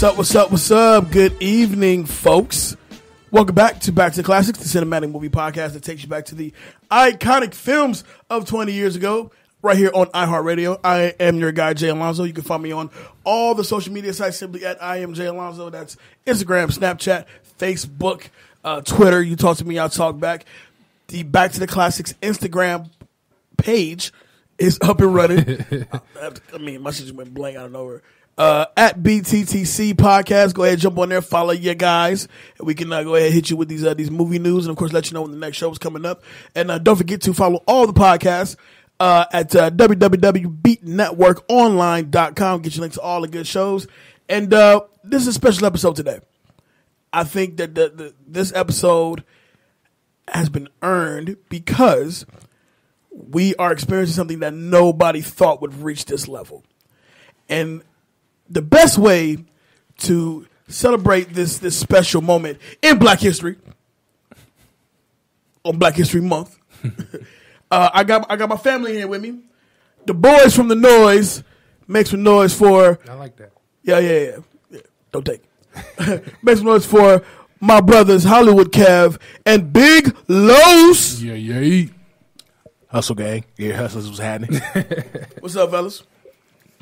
What's up? What's up? What's up? Good evening, folks. Welcome back to Back to the Classics, the cinematic movie podcast that takes you back to the iconic films of 20 years ago, right here on iHeartRadio. I am your guy, Jay Alonzo. You can find me on all the social media sites simply at I am Jay Alonzo. That's Instagram, Snapchat, Facebook, uh, Twitter. You talk to me, I'll talk back. The Back to the Classics Instagram page is up and running. I, I mean, my shit just went blank out of nowhere. Uh, at BTTC podcast, go ahead jump on there, follow your guys, and we can uh, go ahead and hit you with these uh, these movie news, and of course let you know when the next show is coming up. And uh, don't forget to follow all the podcasts uh, at uh, www.beatnetworkonline.com. Get you links to all the good shows. And uh, this is a special episode today. I think that the, the, this episode has been earned because we are experiencing something that nobody thought would reach this level. And the best way to celebrate this this special moment in Black History on Black History Month, uh, I got I got my family here with me. The boys from the Noize make some noise for I like that. yeah yeah yeah, yeah. don't take it. make some noise for my brothers Hollywood Kev and Big Los. Yeah, yeah. Hustle gang. Yeah, hustles was happening. What's up, fellas?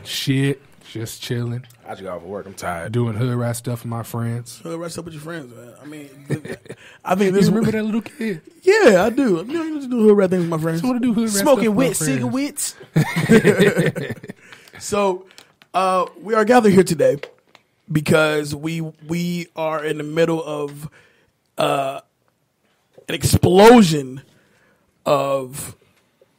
Shit, just chilling, I just got off of work. I'm tired. doing hood rat stuff with my friends. Uh, rest up with your friends, man. I mean, I think You this. remember that little kid? Yeah, I do. You know, you just do hood rat things with my friends. Just want to do hood rat Smoking stuff wit, with cigarettes. So, uh, we are gathered here today because we we are in the middle of uh, an explosion of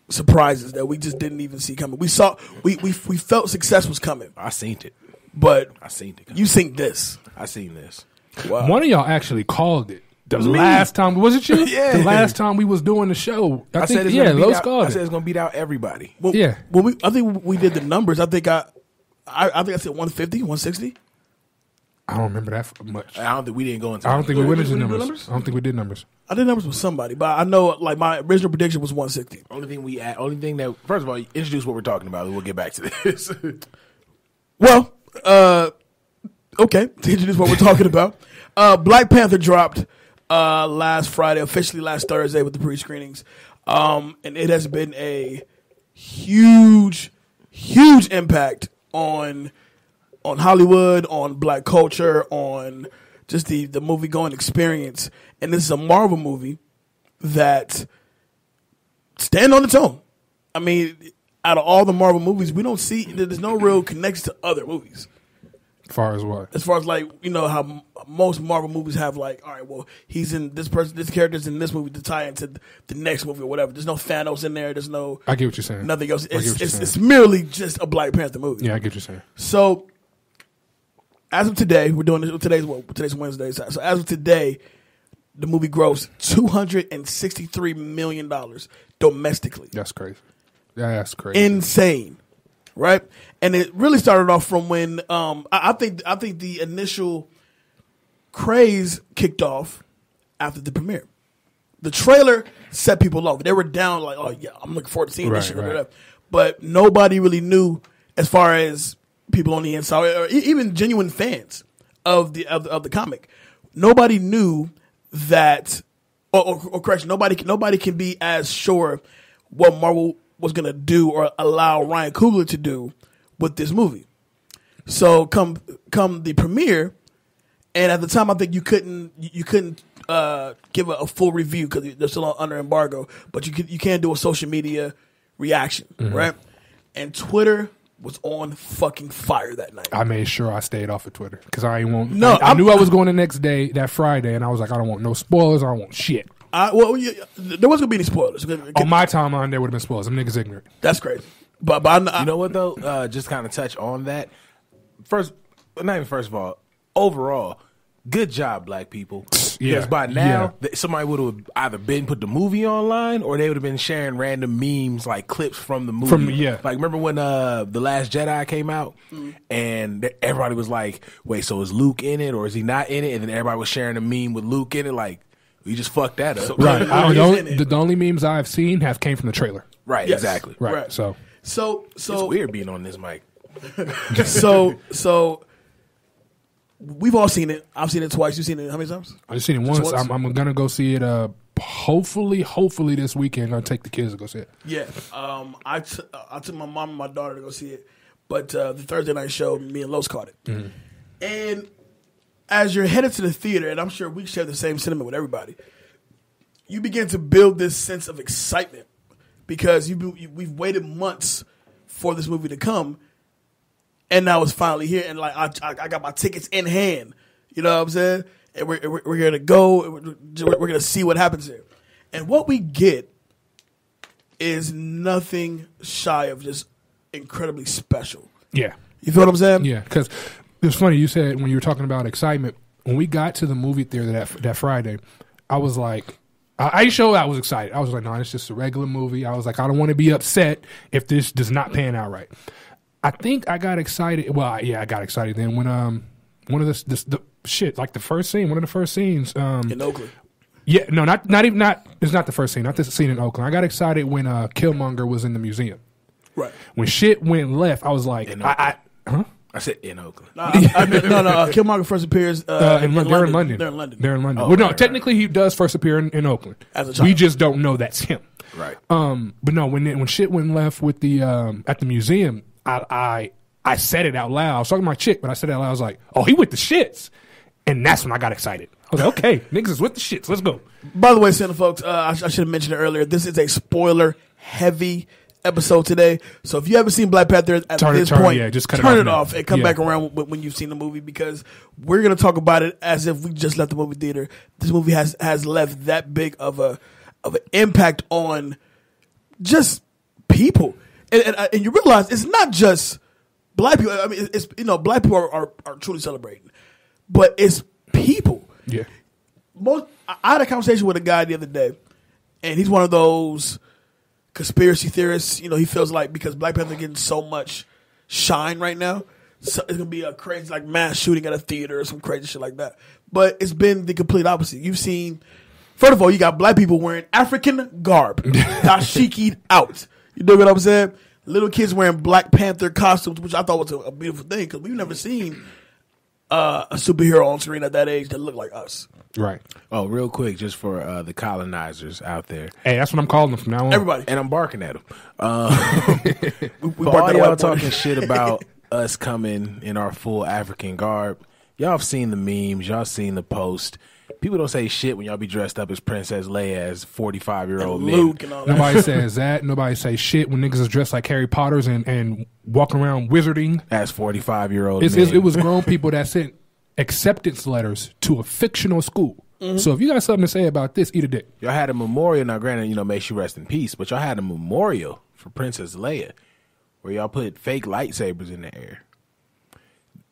surprises that we just didn't even see coming. We saw we we we felt success was coming, I seen it. but I seen it. you think this? I seen this. One of y'all actually called it. The me. last time was it you? Yeah. The last time we was doing the show. I, I, think said it's yeah, gonna beat Los out, called I said it. it's gonna beat out everybody. Well, Yeah. When we, I think we did the numbers. I think I, I, I think I said 150, 160. I don't remember that much. I don't think we didn't go into. I don't think we Did went into do numbers. numbers? I don't think we did numbers. I did numbers with somebody, but I know like my original prediction was 160. Only thing we add, only thing that first of all, introduce what we're talking about. We'll get back to this. Well, uh, okay, to introduce what we're talking about, uh, Black Panther dropped uh, last Friday, officially last Thursday with the pre-screenings, um, and it has been a huge, huge impact on on Hollywood, on Black culture, on just the the movie going experience. And this is a Marvel movie that stand on its own. I mean, out of all the Marvel movies, we don't see there's no real connection to other movies. As far as what? As far as like you know how m- most Marvel movies have like, all right, well, he's in this person, this character's in this movie to tie into th- the next movie or whatever. There's no Thanos in there. There's no I get what you're saying. nothing else. I get what It's it's, it's merely just a Black Panther movie. yeah, I get what you're saying. So, as of today, we're doing this. Today's what? Today's Wednesday. So, so as of today, the movie grossed two hundred and sixty-three million dollars domestically. That's crazy. That's crazy. Insane, right? And it really started off from when um, I, I think I think the initial craze kicked off after the premiere. The trailer set people off. They were down like, oh yeah, I'm looking forward to seeing Right, this shit. right. But nobody really knew as far as people on the inside or even genuine fans of the of, the- of the comic. Nobody knew that, or, or, or correction, nobody can- nobody can be as sure what Marvel was gonna do or allow Ryan Coogler to do with this movie. So come come the premiere, and at the time I think you couldn't you couldn't uh, give a, a full review because they're still under embargo, but you could, you can do a social media reaction, right? And Twitter was on fucking fire that night. I made sure I stayed off of Twitter because I ain't want. No, I, I knew I was going the next day, that Friday, and I was like, I don't want no spoilers. I don't want shit. I, well, yeah, there wasn't gonna be any spoilers. On my timeline, there would have been spoilers. Them niggas ignorant. That's crazy. But but I, you know what though? Uh, just kind of touch on that. First, not even first of all. Overall, good job, black people. Yeah, Because by now, yeah. somebody would have either been put the movie online or they would have been sharing random memes like clips from the movie. From- yeah. Like remember when uh the Last Jedi came out and everybody was like, "Wait, so is Luke in it or is he not in it?" And then everybody was sharing a meme with Luke in it. Like, you just fucked that up. Right. I don't He's know. The, the only memes I've seen have came from the trailer. right. Yes. Exactly. Right. Right. So so so It's weird being on this mic. so so we've all seen it. I've seen it twice. You've seen it how many times? I've seen it once. once? I'm, I'm gonna go see it. Uh, hopefully, hopefully this weekend. Gonna take the kids to go see it. Yeah, um, I t- I took my mom and my daughter to go see it, but uh, the Thursday night show, me and Los caught it. And as you're headed to the theater, and I'm sure we share the same sentiment with everybody, you begin to build this sense of excitement because been, you, we've waited months for this movie to come, and now it's finally here. And like I, I, I got my tickets in hand. You know what I'm saying? And we're we're, we're here to go. We're, we're going to see what happens here. And what we get is nothing shy of just incredibly special. Yeah, You feel what I'm saying? yeah. Because it's funny you said when you were talking about excitement. When we got to the movie theater that that Friday, I was like. I I show I was excited. I was like, no, it's just a regular movie. I was like, I don't want to be upset if this does not pan out right. I think I got excited. Well, yeah, I got excited then when um one of the this, the shit like the first scene, one of the first scenes. Um, In Oakland. yeah, no, not not even not. It's not the first scene. Not this scene in Oakland. I got excited when uh, Killmonger was in the museum. Right. When shit went left, I was like, I, I huh? I said in Oakland. No, I, I, no, no. Uh, Killmonger first appears uh, Uh, in, Lon- they're in London. They're in London. They're in London. Oh, well, no, right, right. technically he does first appear in, in Oakland. As a child. we just don't know that's him. Right. Um, but no, when it, when shit went left with the um at the museum, I I I said it out loud. I was talking to my chick, but I said it out loud. I was like, oh, he with the shits, and that's when I got excited. I was like, okay, niggas is with the shits. Let's go. By the way, Santa folks, uh, I, sh- I should have mentioned it earlier. This is a spoiler heavy episode today. So if you haven't seen Black Panther at Turn it- this turn- point, yeah, just cut it turn off it off and come Yeah. back around when you've seen the movie because we're going to talk about it as if we just left the movie theater. This movie has has left that big of a of an impact on just people, and and, and you realize it's not just black people. I mean, it's you know black people are, are, are truly celebrating, but it's people Yeah. most I had a conversation with a guy the other day, and he's one of those conspiracy theorists. You know, he feels like because Black Panther getting so much shine right now, so it's gonna be a crazy like mass shooting at a theater or some crazy shit like that. But it's been the complete opposite. You've seen, first of all, you got black people wearing African garb, dashiki'd out. You know what I'm saying? Little kids wearing Black Panther costumes, which I thought was a, a beautiful thing because we've never seen uh, a superhero on screen at that age that looked like us. Right. Oh, real quick, just for uh, the colonizers out there, Hey, that's what I'm calling them from now on. Everybody, and I'm barking at them. Um, we, we for barked all at y'all talking shit about us coming in our full African garb, y'all have seen the memes, y'all seen the post. People don't say shit when y'all be dressed up as Princess Leia as 45 year old. Luke and all that. Nobody says that. Nobody say shit when niggas is dressed like Harry Potters and, and walking around wizarding. As 45 year old It's, it's, it was grown people that sent acceptance letters to a fictional school. Mm-hmm. So if you got something to say about this, eat a dick. Y'all had a memorial. Now, granted, you know, may she rest in peace, but y'all had a memorial for Princess Leia where y'all put fake lightsabers in the air.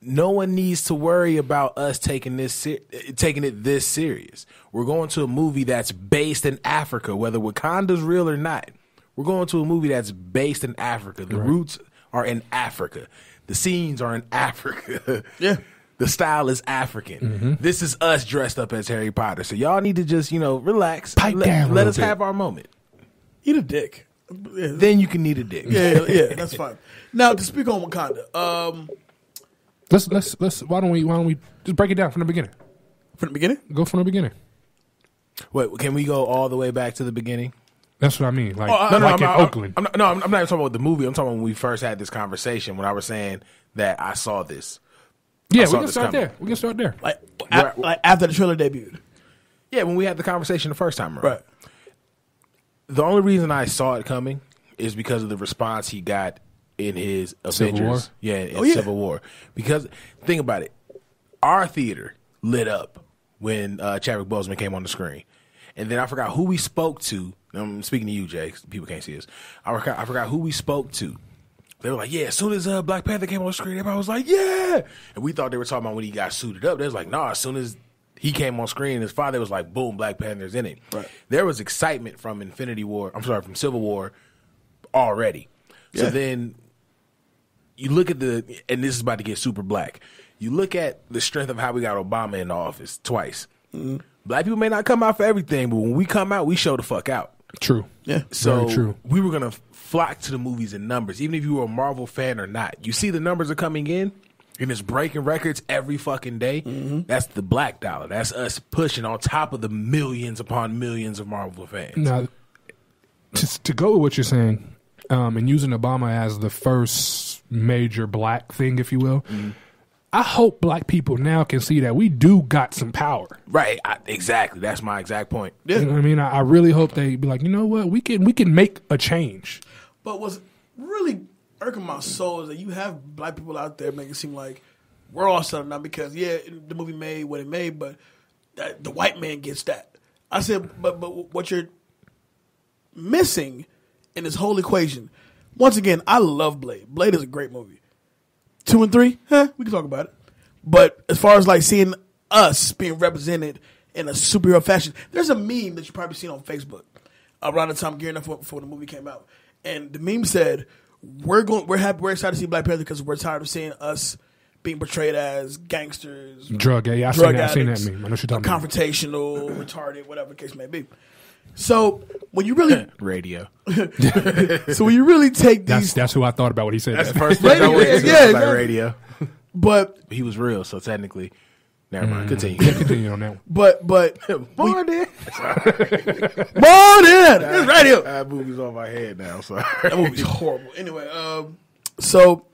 No one needs to worry about us taking this ser- taking it this serious. We're going to a movie that's based in Africa, whether Wakanda's real or not. We're going to a movie that's based in Africa. The roots are in Africa. The scenes are in Africa. Yeah. The style is African. This is us dressed up as Harry Potter. So y'all need to just, you know, relax. Pipe let, down let little us bit. have our moment. Eat a dick. Yeah, Then you can need a dick. yeah, yeah, that's fine. Now to speak on Wakanda, um, Let's let's let's why don't we why don't we just break it down from the beginning? from the beginning, Go from the beginning. Wait, can we go all the way back to the beginning? That's what I mean. Like, oh, I- No, no, like I'm, in not, Oakland. I'm no, I'm, I'm not even talking about the movie. I'm talking about when we first had this conversation when I was saying that I saw this. yeah, saw we can start coming. there. We can start there. like, Right. a- like after the trailer debuted, Yeah, when we had the conversation the first time around. right? The only reason I saw it coming is because of the response he got in his Civil Avengers. War? Yeah, in Oh, yeah. Civil War. Because think about it, our theater lit up when uh, Chadwick Boseman came on the screen, and then I forgot who we spoke to. I'm speaking to you, Jay. People can't see us. I forgot, I forgot who we spoke to. They were like, "Yeah." As soon as uh, Black Panther came on the screen, everybody was like, "Yeah!" And we thought they were talking about when he got suited up. They was like, "Nah." As soon as he came on screen, his father was like, "Boom, Black Panther's in it." Right. There was excitement from Infinity War. I'm sorry, from Civil War already. So then you look at the, and this is about to get super black. You look at the strength of how we got Obama in the office twice. Mm-hmm. Black people may not come out for everything, but when we come out, we show the fuck out. True. Yeah. So Very true. we were gonna flock to the movies in numbers, even if you were a Marvel fan or not. You see, the numbers are coming in. and it's breaking records every fucking day. Mm-hmm. That's the black dollar. That's us pushing on top of the millions upon millions of Marvel fans. Now, to, to go with what you're saying, um, and using Obama as the first major black thing, if you will, mm-hmm. I hope black people now can see that we do got some power. Right? I, exactly. That's my exact point. Yeah. You know what I mean? I, I really hope they be like, you know what, we can we can make a change. But what's really irking my soul is that you have black people out there making it seem like we're all selling out because yeah, the movie made what it made, but that, the white man gets that. I said, but but what you're missing in this whole equation, once again, I love Blade. Blade is a great movie. Two and three, huh? We can talk about it. But as far as like seeing us being represented in a superhero fashion, there's a meme that you probably seen on Facebook around the time gearing up for, before the movie came out, and the meme said, "We're going, we're happy, we're excited to see Black Panther because we're tired of seeing us being portrayed as gangsters, Drug, yeah, yeah I seen drug that. I seen that meme. I know you're talking about. confrontational, retarded, whatever the case may be." So when you really, Radio. so when you really take That's these, that's who I thought about when he said That's that. the first Yeah, thing I went yeah, to. yeah, was like exactly. radio. but He was real, so technically, never Mm. mind. Continue. Continue on that one. but but Born there. Born in it's radio. That movie's on my head now. So That movie's horrible. Anyway, um, so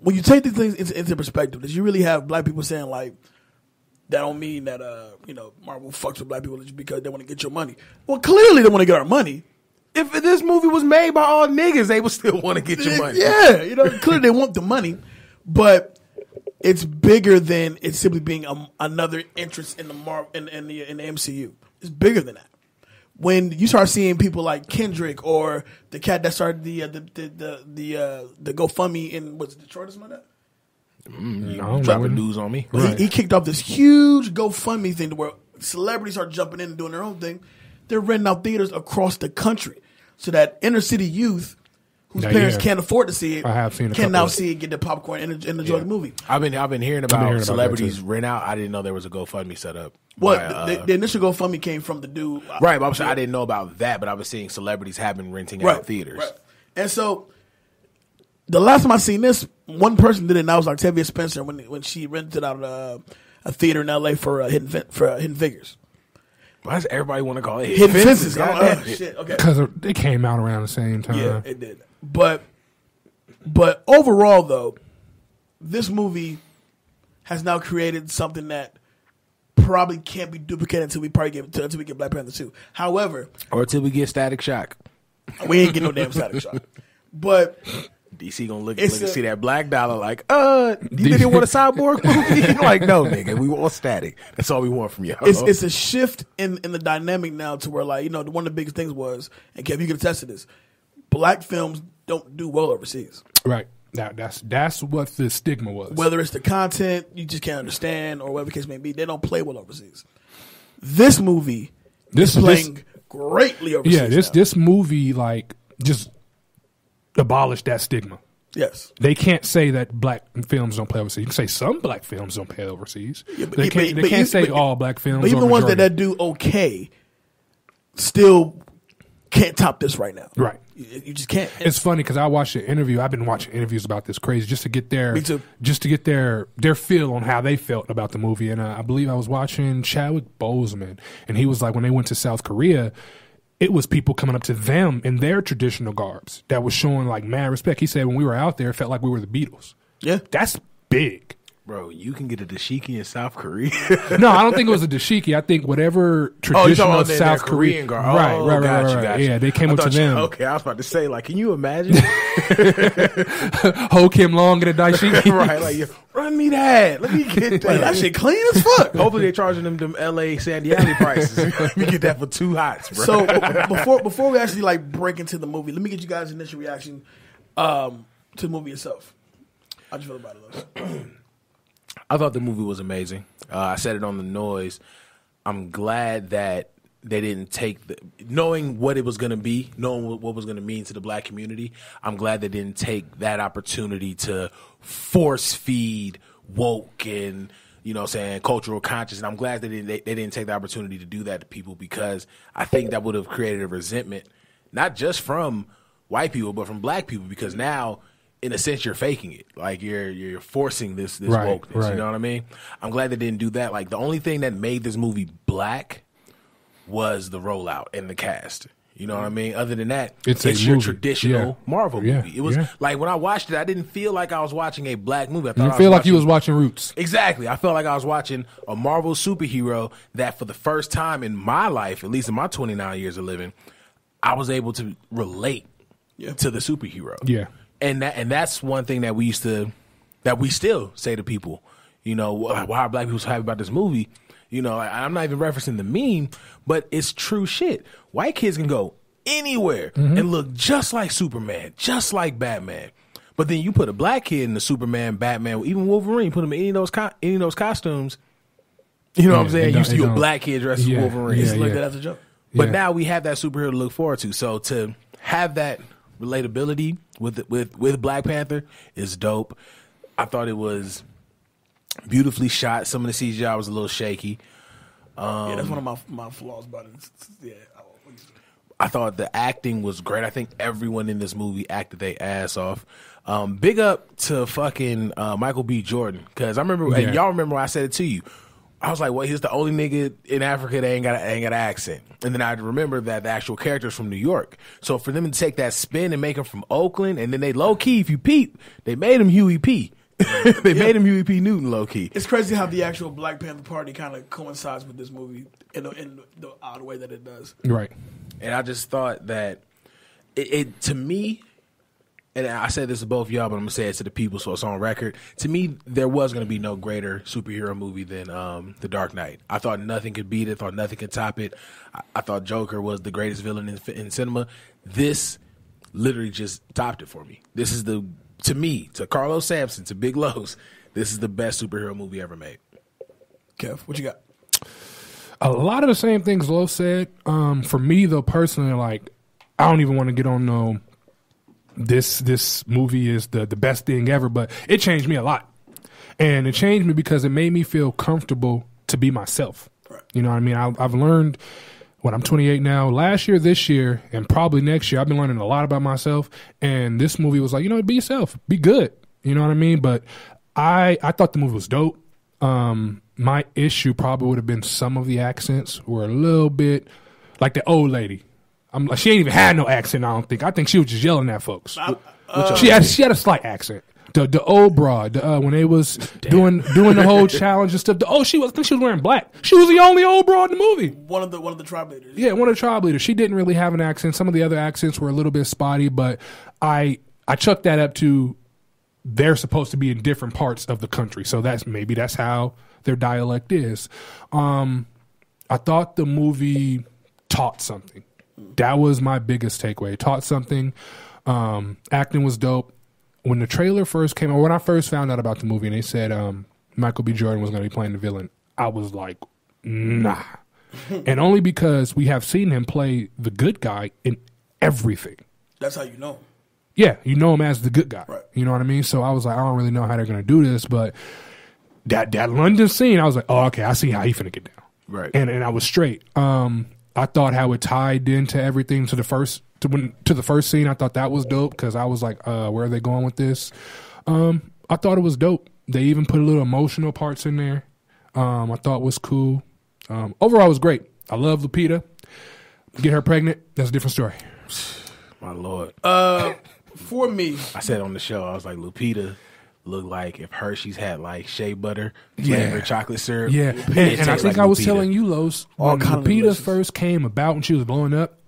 when you take these things into, into perspective, does you really have black people saying like that don't mean that uh you know Marvel fucks with black people just because they want to get your money? Well, clearly they want to get our money. if this movie was made by all niggas, they would still want to get your money. Yeah, you know, clearly they want the money, but it's bigger than it simply being a, another interest in the Mar in, in the in the MCU. It's bigger than that. When you start seeing people like Kendrick or the cat that started the uh, the the the the, uh, the GoFundMe in was it Detroit or something like that. No, I don't Dropping know. news on me. Right. He, he kicked off this huge GoFundMe thing to where celebrities are jumping in and doing their own thing. They're renting out theaters across the country so that inner city youth whose Yeah, parents yeah. can't afford to see it I have seen can now of- see it, get the popcorn, and, and enjoy the movie. I've been I've been hearing about hearing celebrities too. rent out. I didn't know there was a GoFundMe set up. What by, uh, the, the initial GoFundMe came from the dude, uh, right, but I'm saying I didn't know about that. But I was seeing celebrities have been renting right, out theaters. right. And so the last time I seen this, one person did it, and that was Octavia Spencer when when she rented out uh, a theater in L.A. for uh, Hidden for uh, Hidden Figures, Why does everybody want to call it Hidden Fences. God Oh, oh, it. shit. Okay. Because they came out around the same time. Yeah, it did. But but overall though, this movie has now created something that probably can't be duplicated until we probably get until we get Black Panther two. However, Or until we get Static Shock. we ain't get no damn static Shock. But DC gonna look, It's look and a- see that black dollar like, uh, you think they want a cyborg movie? like, no, nigga, we want static. That's all we want from y'all. it's it's a shift in in the dynamic now to where like you know one of the biggest things was and Kev you can attest to this. Black films don't do well overseas. Right. That, that's that's what the stigma was. whether it's the content you just can't understand or whatever the case may be, they don't play well overseas. This movie This- is playing greatly overseas. yeah, this now. this movie like just abolished that stigma. yes. They can't say that black films don't play overseas. You can say some black films don't play overseas. Yeah, but- they can't, they can't you- say but- all black films. But even the ones that, that do okay still can't top this right now. Right. You, you just can't. It's funny because I watched an interview. I've been watching interviews about this crazy just to get their Me too. just to get their their feel on how they felt about the movie. And uh, I believe I was watching Chadwick Boseman, and he was like, when they went to South Korea, it was people coming up to them in their traditional garbs that was showing like mad respect. He said when we were out there, it felt like we were the Beatles. yeah. That's big. Bro, you can get a dashiki in South Korea. No, I don't think it was a dashiki. I think whatever Oh, traditional their- South Korean guard? right, Oh, right, right, right, you, right. Yeah, they came I up to you- them. Okay, I was about to say, like, can you imagine? Ho Kim Long in a dashiki. right, like, run me that. Let me get Like, that. that shit clean as fuck. Hopefully, they're charging them them L.A. San Diego prices. Let me get that for two hots, bro. So b- before before we actually like break into the movie, let me get you guys' initial reaction um, to the movie itself. How do you feel about it? I thought the movie was amazing. Uh, I said it on the Noize. I'm glad that they didn't take the knowing what it was going to be, knowing what, was going to mean to the black community. I'm glad they didn't take that opportunity to force feed woke and you know, saying cultural conscious. And I'm glad they didn't they, they didn't take the opportunity to do that to people because I think that would have created a resentment, not just from white people but from black people because now in a sense, you're faking it. Like you're you're forcing this this Right, wokeness. right. You know what I mean? I'm glad they didn't do that. Like the only thing that made this movie black was the rollout and the cast. You know what I mean? Other than that, It's it's, your movie. traditional Yeah. Marvel Yeah, movie. It was yeah. like when I watched it, I didn't feel like I was watching a black movie. I thought You I feel like watching, you was watching Roots. Exactly. I felt like I was watching a Marvel superhero that for the first time in my life, at least in my 29 years of living, I was able to relate Yeah. to the superhero. Yeah. And that and that's one thing that we used to that we still say to people, you know, why why are black people so happy about this movie? You know, I- I'm not even referencing the meme, but it's true shit. White kids can go anywhere and look just like Superman, just like Batman. But then you put a black kid in the Superman, Batman, even Wolverine, put him in any of those co- any of those costumes. You know what I'm saying? You see a black kid dressed as Yeah, Wolverine. yeah, Just look yeah. at that as a joke. But Yeah. now we have that superhero to look forward to. So to have that relatability with with with Black Panther is dope. I thought it was beautifully shot. Some of the CGI was a little shaky. yeah, that's one of my my flaws about it. It's- it's- Yeah, I- I thought the acting was great. I think everyone in this movie acted their ass off. Um, big up to fucking uh, Michael B. Jordan because I remember and Yeah. y'all remember when I said it to you. I was like, "Well, he's the only nigga in Africa that ain't got a, ain't got an accent." And then I remember that the actual character's from New York. So for them to take that spin and make him from Oakland, and then they low key, if you peep, they made him Huey P. they made him Huey P. Newton low key. it's crazy how the actual Black Panther Party kind of coincides with this movie in the, in the odd way that it does. Right. And I just thought that it, it to me, and I said this to both y'all, but I'm gonna say it to the people so it's on record. To me, there was gonna be no greater superhero movie than um, The Dark Knight. I thought nothing could beat it. Thought nothing could top it. I, I thought Joker was the greatest villain in, in cinema. This literally just topped it for me. This is the to me to Carlos Sampson to Big Los. This is the best superhero movie ever made. Kev, what you got? a lot of the same things Lo said. Um, for me though, personally, like I don't even want to get on no. This this movie is the the best thing ever, but it changed me a lot, and it changed me because it made me feel comfortable to be myself. Right. You know what I mean? I, I've learned. What I'm 28 now. Last year, this year, and probably next year, I've been learning a lot about myself. And this movie was like, you know, be yourself, be good. You know what I mean? But I I thought the movie was dope. Um, my issue probably would have been some of the accents were a little bit like the old lady. I'm like she ain't even had no accent. I don't think. I think she was just yelling at folks. she had she had a slight accent. The the old broad the, uh, when they was doing doing the whole challenge and stuff. The, oh, she was I think she was wearing black. She was the only old broad in the movie. One of the one of the tribe leaders. Yeah, one of the tribe leaders. She didn't really have an accent. Some of the other accents were a little bit spotty, but I I chucked that up to they're supposed to be in different parts of the country. So that's maybe that's how their dialect is. Um I thought the movie taught something. That was my biggest takeaway. Taught something. Um acting was dope. When the trailer first came out, when I first found out about the movie and they said um Michael B. Jordan was going to be playing the villain, I was like, nah. and only because we have seen him play the good guy in everything. That's how you know. Yeah, you know him as the good guy. Right. You know what I mean? So I was like, I don't really know how they're gonna do this, but that that London scene, I was like, oh, okay, I see how he finna get down. Right. And and I was straight. Um, I thought how it tied into everything to the first to when to the first scene. I thought that was dope because I was like, uh, where are they going with this? Um, I thought it was dope. They even put a little emotional parts in there. Um, I thought was cool. Um, overall, it was great. I love Lupita. Get her pregnant. That's a different story. My lord. Uh, for me, I said on the show, I was like, Lupita looked like if Hershey's had like shea butter Yeah. flavored chocolate syrup. Yeah, it and, and I think like I was Lupita. telling you, Los, All when kind Lupita first came about when she was blowing up,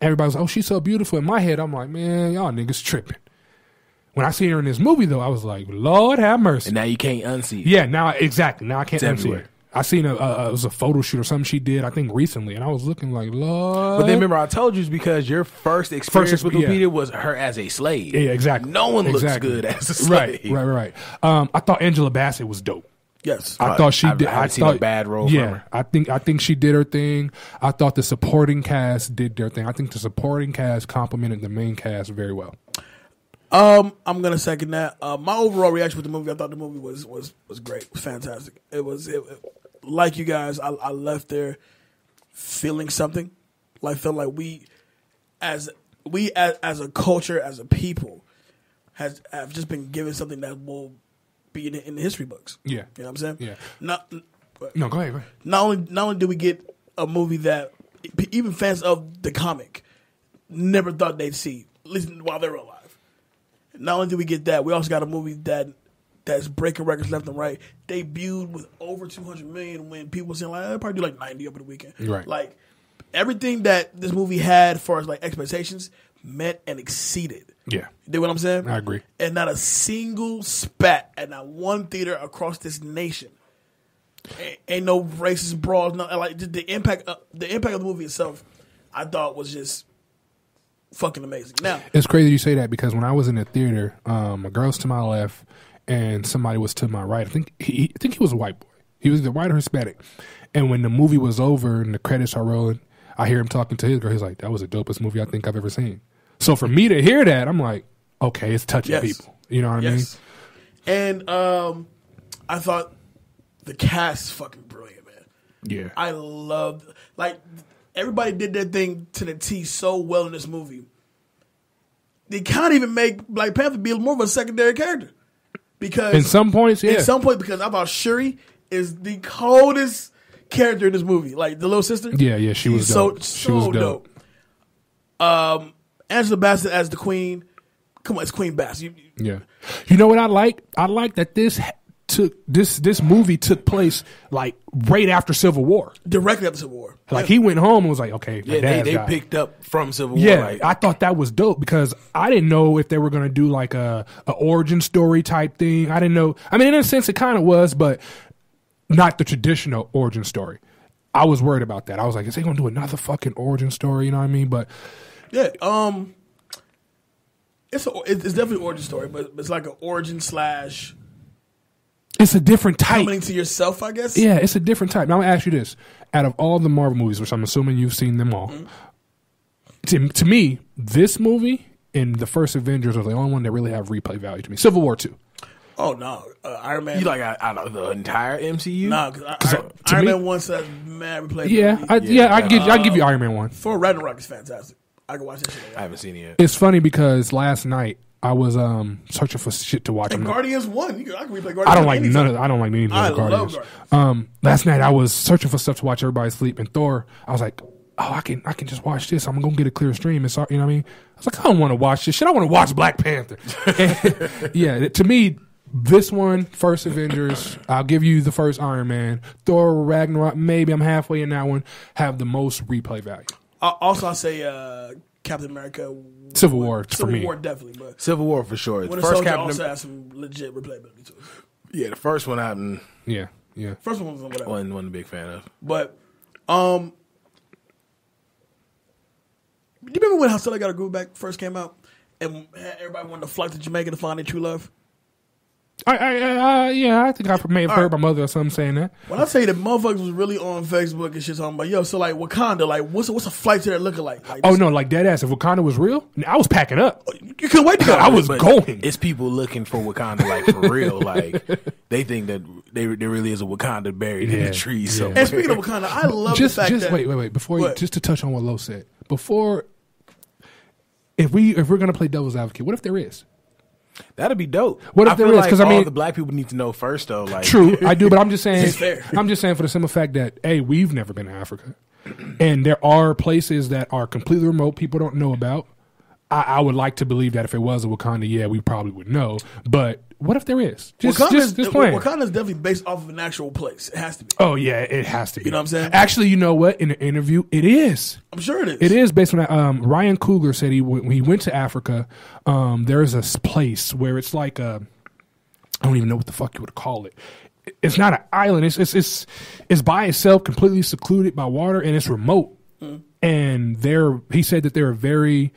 everybody was, "Oh, she's so beautiful." In my head, I'm like, "Man, y'all niggas tripping." When I see her in this movie, though, I was like, "Lord have mercy." and now you can't unsee. it. yeah, now exactly. Now I can't It's unsee everywhere. I seen a uh, it was a photo shoot or something she did, I think recently, and I was looking like, "Lord." But then remember, I told you it's because your first experience with yeah. Was her as a slave. yeah, exactly. No one Exactly. looks good as a slave. Right, right, right. Um, I thought Angela Bassett was dope. yes. I thought she I- did. I seen thought, a bad role from Yeah, her. I think I think she did her thing. I thought the supporting cast did their thing. I think the supporting cast complimented the main cast very well. Um, I'm gonna second that. Uh, my overall reaction with the movie, I thought the movie was was was great, fantastic. It was it, like you guys. I, I left there feeling something, like felt like we, as we as, as a culture, as a people, has have just been given something that will be in, the- in the history books. Yeah. You know what I'm saying? Yeah. Not No, go ahead. Go ahead. not only not only did we get a movie that even fans of the comic never thought they'd see, at least while they were alive. Not only did we get that, we also got a movie that that's breaking records left and right. Debuted with over 200 million when people were saying like, "I'll probably do like 90 over the weekend. Right. Like everything that this movie had as far as like expectations met and exceeded. Yeah. You know what I'm saying? I agree. And not a single spat at not one theater across this nation. Ain't, ain't no racist brawls. No, like the impact. Of, the impact of the movie itself, I thought was just fucking amazing. Now, It's crazy you say that because when I was in the theater, um, a girl's to my left and somebody was to my right. I think he, I think he was a white boy. He was either white or Hispanic. And when the movie was over and the credits are rolling, I hear him talking to his girl. He's like, "That was the dopest movie I think I've ever seen." So for me to hear that, I'm like, "Okay, it's touching Yes. people." You know what yes, I mean? and um, I thought the cast fucking brilliant, man. Yeah. I loved like everybody did their thing to the T so well in this movie. They can't even make Black Panther be more of a secondary character because In some points, yeah. in some point because I thought Shuri is the coldest character in this movie, like the little sister. Yeah, yeah, she was She's dope. So She so was dope. dope. Um, Angela Bassett as the queen. Come on, it's Queen Bass. You, you- Yeah. You know what I like? I like that this took this this movie took place like right after Civil War. directly after Civil War. Like he went home and was like, "Okay, Yeah, they, they picked up from Civil War. Yeah, like, I thought that was dope because I didn't know if they were going to do like a, a origin story type thing. I didn't know. I mean, in a sense, it kind of was, but not the traditional origin story. I was worried about that. I was like, is they going to do another fucking origin story? You know what I mean? But Yeah, um, it's a, it's definitely an origin story, but it's like an origin slash it's a different type. coming to yourself, I guess. Yeah, it's a different type. Now I'm gonna ask you this: out of all the Marvel movies, which I'm assuming you've seen them all, to, to me, this movie and the first Avengers are the only one that really have replay value to me. Civil War two. Oh no, uh, Iron Man. you like out out of the entire MCU? nah, because uh, to Iron me- Man one says mad replay. Yeah, I, yeah, I give I give you Iron Man one. Thor Ragnarok is fantastic. I can watch that shit. I haven't seen it yet. It's funny because last night I was um searching for shit to watch. And I'm not- Guardians one, can, I can replay Guardians. I don't like anytime. none of. I don't like any of the I Guardians. Guardians. Um, last night I was searching for stuff to watch everybody sleep, and Thor. I was like, oh, I can I can just watch this. I'm gonna get a clear stream. And so, you know what I mean? I was like, I don't want to watch this shit. I want to watch Black Panther. And, yeah, to me, this one, first Avengers. I'll give you the first Iron Man. Thor Ragnarok. Maybe I'm halfway in that one. Have the most replay value. Uh, also, I say uh, Captain America. Civil War for Civil me. War definitely, but Civil War for sure. The Winter first Soldier Captain, also has some legit replayability to it. yeah, the first one I'm Yeah, yeah. First one was whatever. wasn't, wasn't a big fan of. But um do you remember when How Stella Got a Groove Back first came out? And everybody wanted to fly to Jamaica to find their true love? I, I, uh, yeah, I think I may have heard my mother or something saying that. When I say that motherfuckers was really on Facebook and shit talking about, yo, so like Wakanda, like what's a, what's a flight to that looking like? like Oh no, like dead ass. If Wakanda was real, I was packing up. You couldn't wait to go. I was But going. It's people looking for Wakanda like for real. Like they think that they, there really is a Wakanda buried in the trees. yeah. So And speaking of Wakanda, I love just, the fact just that wait, wait, wait. Before you, just to touch on what Lo said, before, if we if we're gonna play devil's advocate, what if there is? That'd be dope. What if I there is? Like 'Cause I mean- the black people need to know first though. Like True, I do, but I'm just saying. I'm just saying for the simple fact that hey, we've never been to Africa, and there are places that are completely remote people don't know about. I, I would like to believe that if it was a Wakanda, yeah, we probably would know. But what if there is? Just, Wakanda's, just, just playing. Wakanda's definitely based off of an actual place. It has to be. Oh yeah, it has to be. You know what I'm saying? Actually, you know what? In an interview, it is. I'm sure it is. It is based on that. Um, Ryan Coogler said he when he went to Africa. Um, there's a place where it's like a, I don't even know what the fuck you would call it. It's not an island. It's it's it's, it's by itself, completely secluded by water, and it's remote. And they're he said that they're very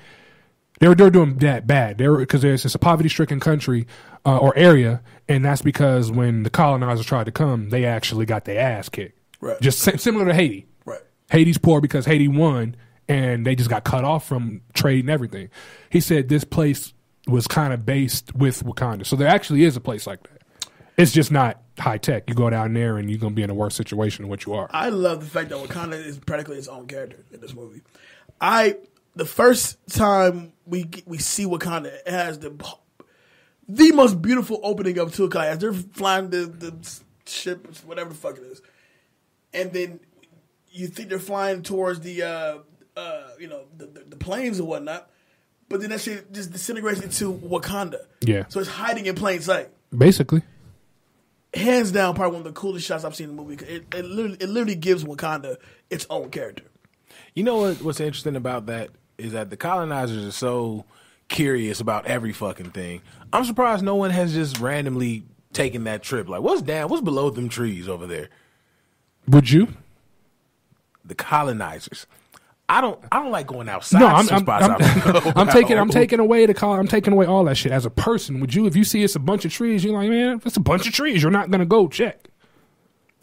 they were, they were doing that bad. They were because there's it's a poverty stricken country uh, or area, and that's because when the colonizers tried to come, they actually got their ass kicked. Right. Just si- similar to Haiti. Right. Haiti's poor because Haiti won, and they just got cut off from trade and everything. He said this place was kind of based with Wakanda, so there actually is a place like that. It's just not high tech. You go down there, and you're gonna be in a worse situation than what you are. I love the fact that Wakanda is practically its own character in this movie. I the first time we we see Wakanda, it has the the most beautiful opening up to a kayak. They're flying the, the ship, whatever the fuck it is, and then you think they're flying towards the uh, uh, you know the, the, the planes and whatnot, but then that shit just disintegrates into Wakanda. Yeah. so it's hiding in plain sight. Basically, Hands down, probably one of the coolest shots I've seen in the movie. It, it, literally, it literally gives Wakanda its own character. You know what? What's interesting about that is that the colonizers are so curious about every fucking thing. I'm surprised no one has just randomly taken that trip. Like, what's down? What's below them trees over there? would you? The colonizers. I don't. I don't like going outside. No, I'm, I'm, I'm, I'm taking I'm taking away the call. I'm taking away all that shit. As a person, would you if you see it's a bunch of trees, you're like, man, it's a bunch of trees. You're not gonna go check.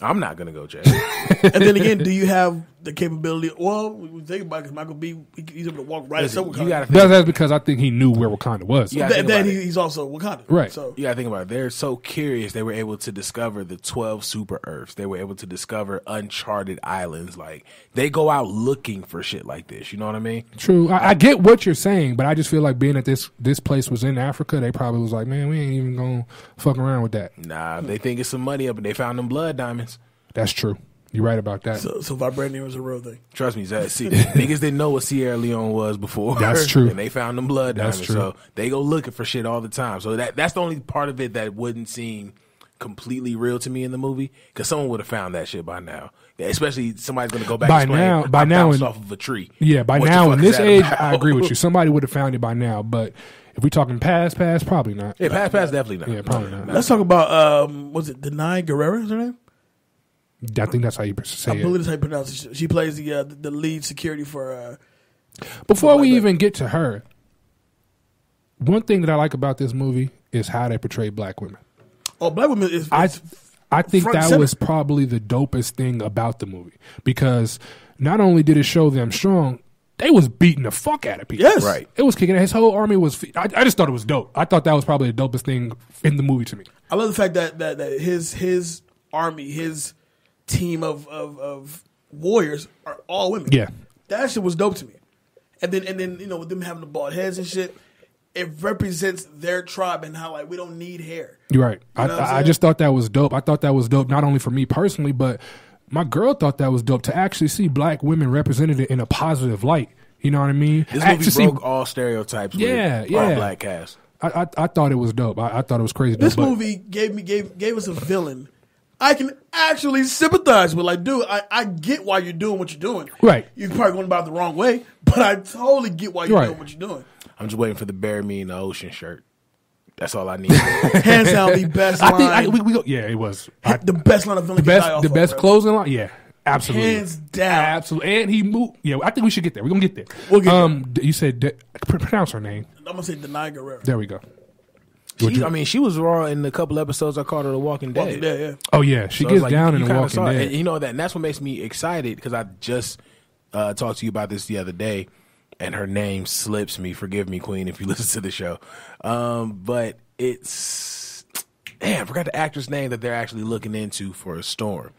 I'm not gonna go check. and then again, do you have the capability? Well, we we think about it, 'cause Michael B. he- He's able to walk right Listen, at you Wakanda. gotta That's, that's because I think he knew where Wakanda was. Yeah. Th- think then he, he's also Wakanda, Right. So you gotta think about it. They're so curious. They were able to discover the twelve super Earths. They were able to discover uncharted islands. Like they go out looking for shit like this. You know what I mean? True. I, I get what you're saying, but I just feel like being at this this place was in Africa. They probably was like, man, we ain't even gonna fuck around with that. Nah, they think it's some money up, and they found them blood diamonds. That's true. You're right about that. so, so vibranium is a real thing. Trust me, Zach. See, niggas didn't know what Sierra Leone was before. That's true. And they found them blood That's diamonds. true. So they go looking for shit all the time. So that that's the only part of it that wouldn't seem completely real to me in the movie because someone would have found that shit by now. Especially somebody's gonna go back By and explain, now- by I now bounced in- off of a tree. yeah, by What now in this age, about? I agree with you. Somebody would have found it by now, but if we talking past, past, probably not. Yeah, pass, pass, definitely not. Yeah, probably not. Let's talk about um, was it Danai Gurira? Is her name? I think that's how you say I it. believe that's how you pronounce it. She plays the uh, the lead security for. Uh, Before we like that. even get to her, one thing that I like about this movie is how they portray black women. oh, black women is. I I think that center. was probably the dopest thing about the movie because not only did it show them strong, they was beating the fuck out of people. Yes. Right. It was kicking. His whole army was. I, I just thought it was dope. I thought that was probably the dopest thing in the movie to me. I love the fact that, that, that his his army, his team of, of, of warriors are all women. Yeah. that shit was dope to me. And then and then you know with them having the bald heads and shit, it represents their tribe and how like we don't need hair. You're right. I, know I'm I, I just thought that was dope. I thought that was dope not only for me personally, but my girl thought that was dope to actually see black women represented in a positive light. You know what I mean? This movie to see- broke all stereotypes. Yeah, with yeah. All black cast. I, I, I thought it was dope. I, I thought it was crazy. This dope, but- movie gave me gave gave us a villain. I can actually sympathize with. Like, dude, I, I get why you're doing what you're doing. Right. You're probably going about it the wrong way, but I totally get why you're Right. doing what you're doing. I'm just waiting for the bear me in the ocean shirt. That's all I need. Hands down, the best I line. think I, we, we go. Yeah, it was I, the best line of villain. the can die best. off The of, best bro. closing line. Yeah, absolutely. Hands down. Absolutely. And he moved. Yeah, I think we should get there. We're gonna get there. We'll get um, d- you said de- pronounce her name. I'm gonna say Danai Gurira. There we go. She, I mean, she was raw in a couple episodes. I called her The Walking Dead. Walking Dead, yeah. Oh yeah, she So gets like, down you in the kinda Walking. Dead. And you know that, and that's what makes me excited because I just uh, talked to you about this the other day, and her name slips me. Forgive me, Queen, if you listen to the show. Um, but it's damn, I forgot the actress name that they're actually looking into for a storm.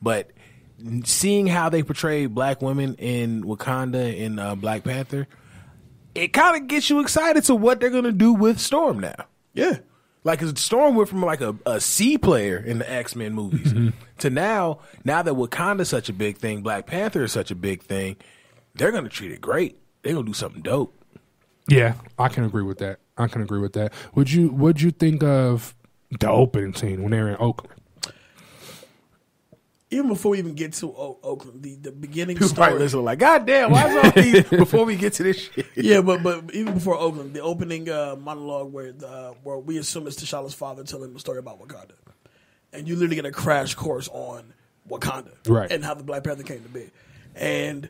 But seeing how they portray black women in Wakanda in uh, Black Panther, it kind of gets you excited to what they're gonna do with Storm now. Yeah. Like Storm went from like a, a C player in the X Men movies Mm-hmm. to now, now that Wakanda's such a big thing, Black Panther is such a big thing, they're gonna treat it great. They're gonna do something dope. Yeah, I can agree with that. I can agree with that. Would you Would you think of the opening scene when they're in Oakland? Even before we even get to o- Oakland, the, the beginning People story. probably listen like, God damn, why is all these before we get to this shit? Yeah, but but even before Oakland, the opening uh, monologue where the, uh, where we assume it's T'Challa's father telling the story about Wakanda, and you literally get a crash course on Wakanda, Right. and how the Black Panther came to be, and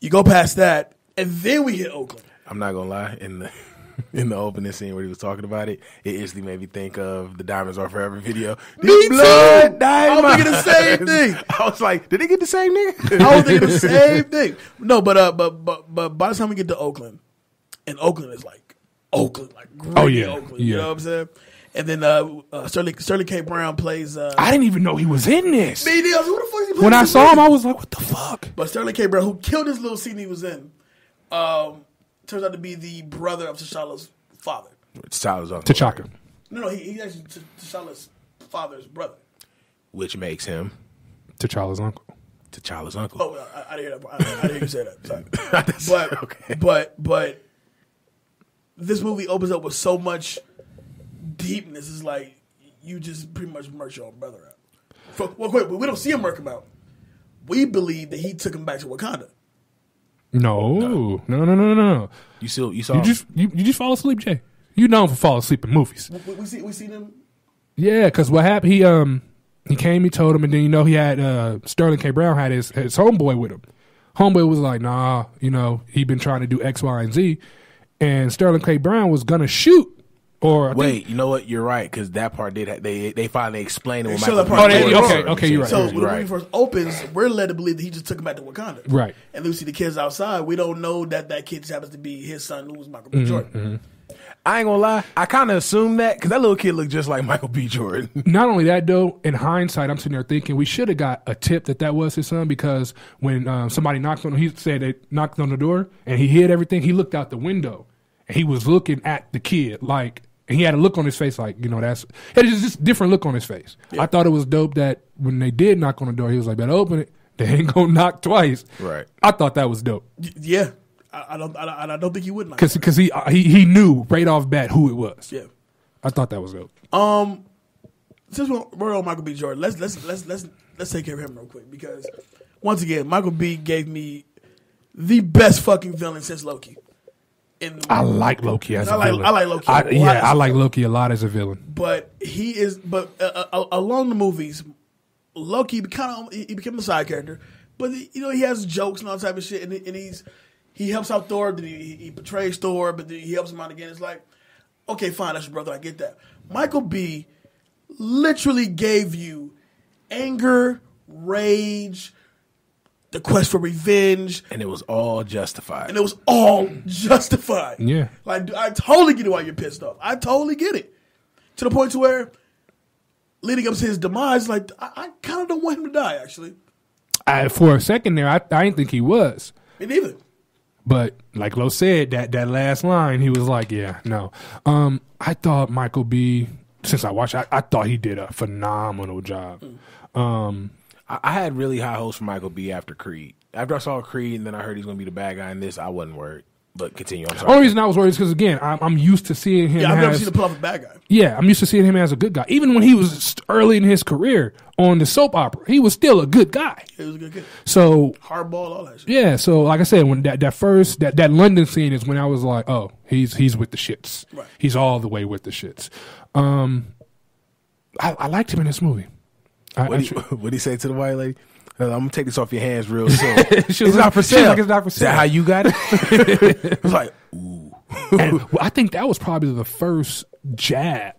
you go past that, and then we hit Oakland. I'm not gonna lie, in the in the opening scene where he was talking about it, it instantly made me think of the Diamonds Are Forever video. Me These too! blood I was thinking the same thing. I was like, did they get the same nigga? I was thinking the same thing. No, but uh, but but but by the time we get to Oakland, and Oakland is like Oakland, like gritty Oh, yeah. Oakland. You know what I'm saying? And then uh, uh, Sterling Sterling K. Brown plays. Uh, I didn't even know he was in this. BD, I was, who the fuck is he When I this saw him. I was like, "What the fuck?" But Sterling K. Brown, who killed his little scene he was in, um, turns out to be the brother of T'Challa's father. T'Challa's uncle. T'Chaka. right? No, no, he, he's actually T- T'Challa's father's brother. Which makes him T'Challa's uncle. T'Challa's uncle. Oh, I, I didn't hear that. I, I didn't hear you say that. Sorry. But okay. but but this movie opens up with so much deepness. It's like you just pretty much murked your own brother out. For, well, wait, we don't see him murk him out. We believe that he took him back to Wakanda. No, no, no, no, no, no. You still you saw You just you, you just fall asleep, Jay. You known for falling asleep in movies. We, we see we see them. Yeah, because what happened? He um he came, he told him, and then you know he had uh Sterling K. Brown had his his homeboy with him. Homeboy was like, nah, you know he been trying to do X, Y, and Z, and Sterling K. Brown was gonna shoot. Or I think- Wait, you know what? You're right because that part did. Ha- they they finally explained it. They show Michael that part. Oh, they- Jordan okay, was okay, you're right. So when You're the right. movie first opens, we're led to believe that he just took him back to Wakanda. Right. And then we see the kids outside. We don't know that that kid just happens to be his son, who was Michael Mm-hmm, B. Jordan. I ain't gonna lie. I kind of assumed that because that little kid looked just like Michael B. Jordan. Not only that, though, in hindsight, I'm sitting there thinking we should have got a tip that that was his son because when um, somebody knocked on, he said they knocked on the door and he hid everything. He looked out the window and he was looking at the kid like, and he had a look on his face like, you know, that's it is just different look on his face. I thought it was dope that when they did knock on the door, he was like, "Better open it." They ain't gonna knock twice. Right. I thought that was dope Y- Yeah. I, I don't. I, I don't think he would. knock because because he, uh, he he knew right off bat who it was. Yeah. I thought that was dope. Um, since we're, we're on Michael B. Jordan, let's let's let's let's let's take care of him real quick because once again, Michael B. gave me the best fucking villain since Loki. In I like Loki as I a like- villain. I like Loki a I, lot yeah, as I like. Loki a lot as a villain. but he is but uh, uh, along the movies, Loki kind of he became a side character, but you know he has jokes and all type of shit, and, and he's he helps out Thor, then he, he betrays Thor, but then he helps him out again. It's like, okay, fine, that's your brother, I get that. Michael B. literally gave you anger, rage, the quest for revenge, and it was all justified. and it was all justified. Yeah. like I totally get it why you're pissed off. I totally get it to the point to where leading up to his demise, like I, I kind of don't want him to die. Actually, I, for a second there, I, I didn't think he was. me neither. But like Lo said, that that last line, he was like, "Yeah, no." Um, I thought Michael B. Since I watched, I, I thought he did a phenomenal job. Um, I, I had really high hopes for Michael B. after Creed. After I saw Creed, and then I heard he's gonna be the bad guy in this, I wasn't worried. But continue. I'm sorry. only reason I was worried is because again, I'm, I'm used to seeing him. Yeah, I've never as- seen him pull off a bad guy. Yeah, I'm used to seeing him as a good guy. Even when he was early in his career on the soap opera, he was still a good guy. He was a good kid. So Hardball, all that shit. yeah, so like I said, when that, that first that, that London scene is when I was like, oh, he's he's with the shits. Right. He's all the way with the shits. Um, I, I liked him in this movie. I, What he, tr- what he say to the white lady? Uh, I'm gonna take this off your hands real soon. It's was not for sale. like, "It's not for Is that how you got it? it was like, ooh. and well, I think that was probably the first jab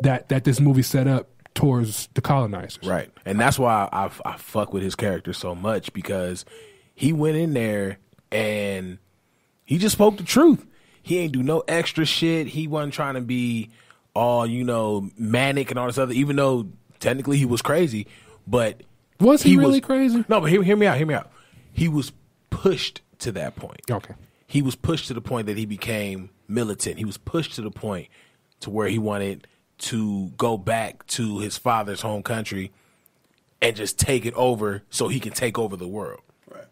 that that this movie set up towards the colonizers. Right. And that's why I, I fuck with his character so much because he went in there and he just spoke the truth. He ain't do no extra shit. He wasn't trying to be all, you know, manic and all this other, even though technically he was crazy, but Was he really crazy? No, but hear, hear me out, hear me out. He was pushed to that point. Okay. He was pushed to the point that he became militant. He was pushed to the point to where he wanted to go back to his father's home country and just take it over so he can take over the world. Right.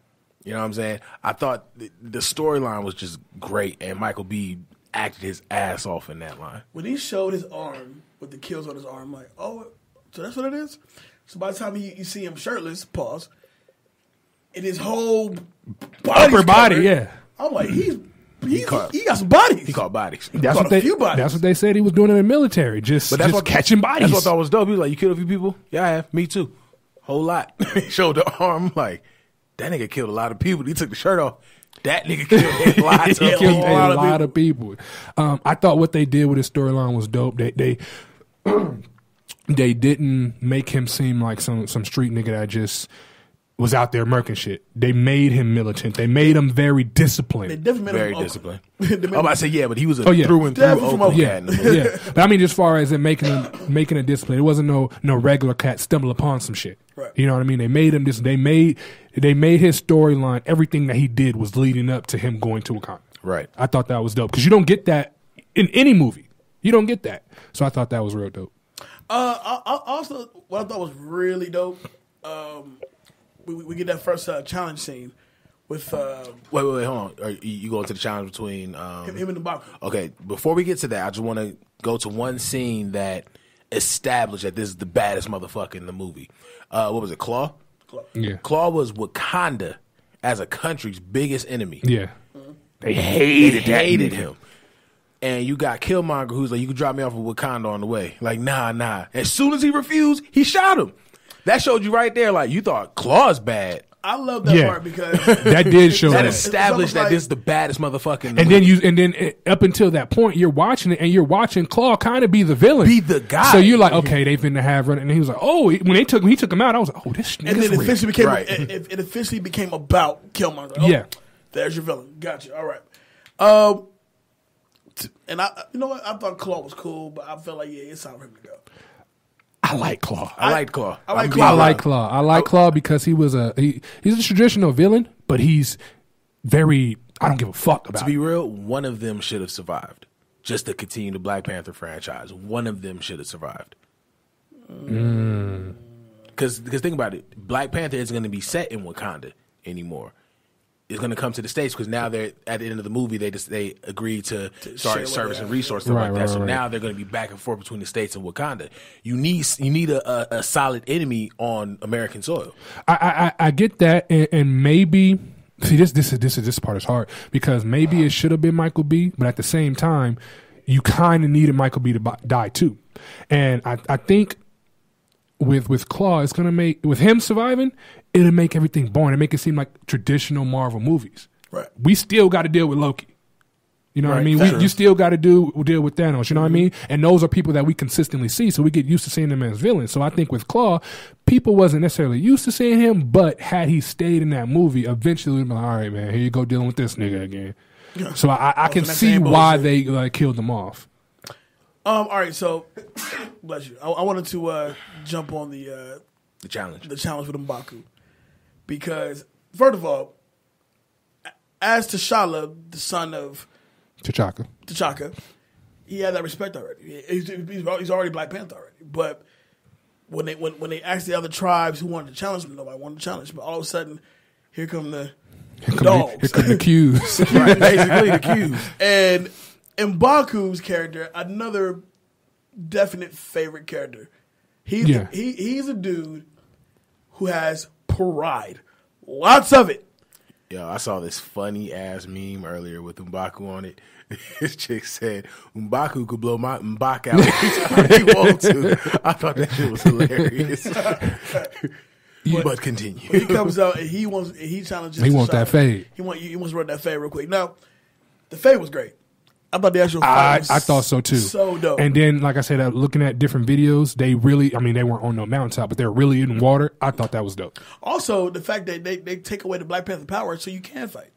You know what I'm saying? I thought the, the storyline was just great, and Michael B acted his ass off in that line. When he showed his arm with the kills on his arm, like, oh, so that's what it is. So by the time you, you see him shirtless, pause, and his whole Upper body, covered, yeah. I'm like, he's, he's caught- he got some bodies. He caught bodies. That's Caught what they. bodies. That's what they said he was doing in the military. Just, But that's just what catching bodies. That's what I thought was dope. He was like, "You killed a few people? Yeah, I have. Me too. Whole lot." he showed the arm. Like that nigga killed a lot of people. He took the shirt off. That nigga killed lots He of killed people. a lot lot, of of people. Um, I thought what they did with his storyline was dope. They they they didn't make him seem like some some street nigga that just was out there murking shit. They made him militant. They made him very They disciplined. definitely made Very oh, him disciplined. I'm about to say yeah, but he was a Oh, yeah. through and through Definitely from Oakland Oakland. cat in yeah, but I mean, as far as in making him making a discipline, it wasn't no no regular cat stumble upon some shit. Right. You know what I mean? They made him this. They made they made his storyline. Everything that he did was leading up to him going to a Wakanda. Right. I thought that was dope because you don't get that in any movie. You don't get that. So I thought that was real dope. Uh, I, I also what I thought was really dope. Um, we, we get that first uh, challenge scene with uh, Wait, wait, wait, hold on. Are you, you going to the challenge between? Um, him, him and Mbaku. Okay, before we get to that, I just want to go to one scene that established that this is the baddest motherfucker in the movie. Uh, what was it, Klaue? Klaue. Yeah. Klaue was Wakanda as a country's biggest enemy. Yeah. They hated, they hated him. And you got Killmonger, who's like, "You can drop me off of Wakanda on the way." Like, nah, nah. As soon as he refused, he shot him. That showed you right there. Like, you thought Klaue's bad. I love that Yeah. part because That did show That that. is- established that like- this is the baddest motherfucker. In the And movie. then you, and then uh, up until that point, you're watching it, and you're watching Klaue kind of be the villain, Be the guy. So you're like, okay, they've finna have running. And he was like, oh, when they took when he took him out, I was like, oh, this and then it officially became Right. it, it, it officially became about Killmonger. Oh, Yeah. there's your villain. Gotcha. All right. Um, t- and I, you know what? I thought Klaue was cool, but I felt like yeah, it's time for him to go. I like Klaue. I like Klaue. I like Klaue. I like. Klaue. I like Klaue because he was a he, he's a traditional villain, but he's very I don't give a fuck about. To be real, one of them should have survived. Just to continue the Black Panther franchise, one of them should have survived. Mm. Because because think about it, Black Panther is going to be set in Wakanda anymore. It's going to come to the states because now they're at the end of the movie. They just they agreed to, share start what service they and have. resource stuff Right, like that. right, so right. now they're going to be back and forth between the states and Wakanda. You need you need a, a, a solid enemy on American soil. I, I I- I get that, and, and maybe see this this is this is this part is hard because maybe it should have been Michael B, but at the same time, you kind of needed Michael B to bi- die too, and I I think with with Klaue, it's gonna make with him surviving, it'll make everything boring. It make it seem like traditional Marvel movies. Right. We still got to deal with Loki. You know what I mean? We, you still got to do deal with Thanos. You know what I mean? And those are people that we consistently see, so we get used to seeing them as villains. So I think with Klaue, people wasn't necessarily used to seeing him, but had he stayed in that movie, eventually we'd be like, all right, man, here you go dealing with this nigga again. So I, I, I can see why bullshit. they like killed him off. Um. All right. So, bless you. I, I wanted to uh, jump on the uh, The challenge. the challenge with Mbaku because first of all, as T'Challa, the son of T'Chaka. T'Chaka, he had that respect already. He's, he's already Black Panther already. But when they when, when they asked the other tribes who wanted to challenge him, nobody wanted to challenge. But all of a sudden, here come the Here come, the, dogs. here come the cues. right, basically the cube. And Mbaku's character, another definite favorite character. He's Yeah. he he's a dude who has pride, lots of it. Yo, I saw this funny ass meme earlier with Mbaku on it. This chick said Mbaku could blow my Mbak out anytime he wants to. I thought that shit was hilarious. but continue. He comes out and he wants he challenges. He wants that fade. He want he wants to run that fade real quick. Now, the fade was great. I thought the actual I, I thought so too. So dope. And then, like I said, uh, looking at different videos, they really, I mean, they weren't on no mountaintop, but they're really in water. I thought that was dope. also the fact that they, they take away the Black Panther power so you can fight.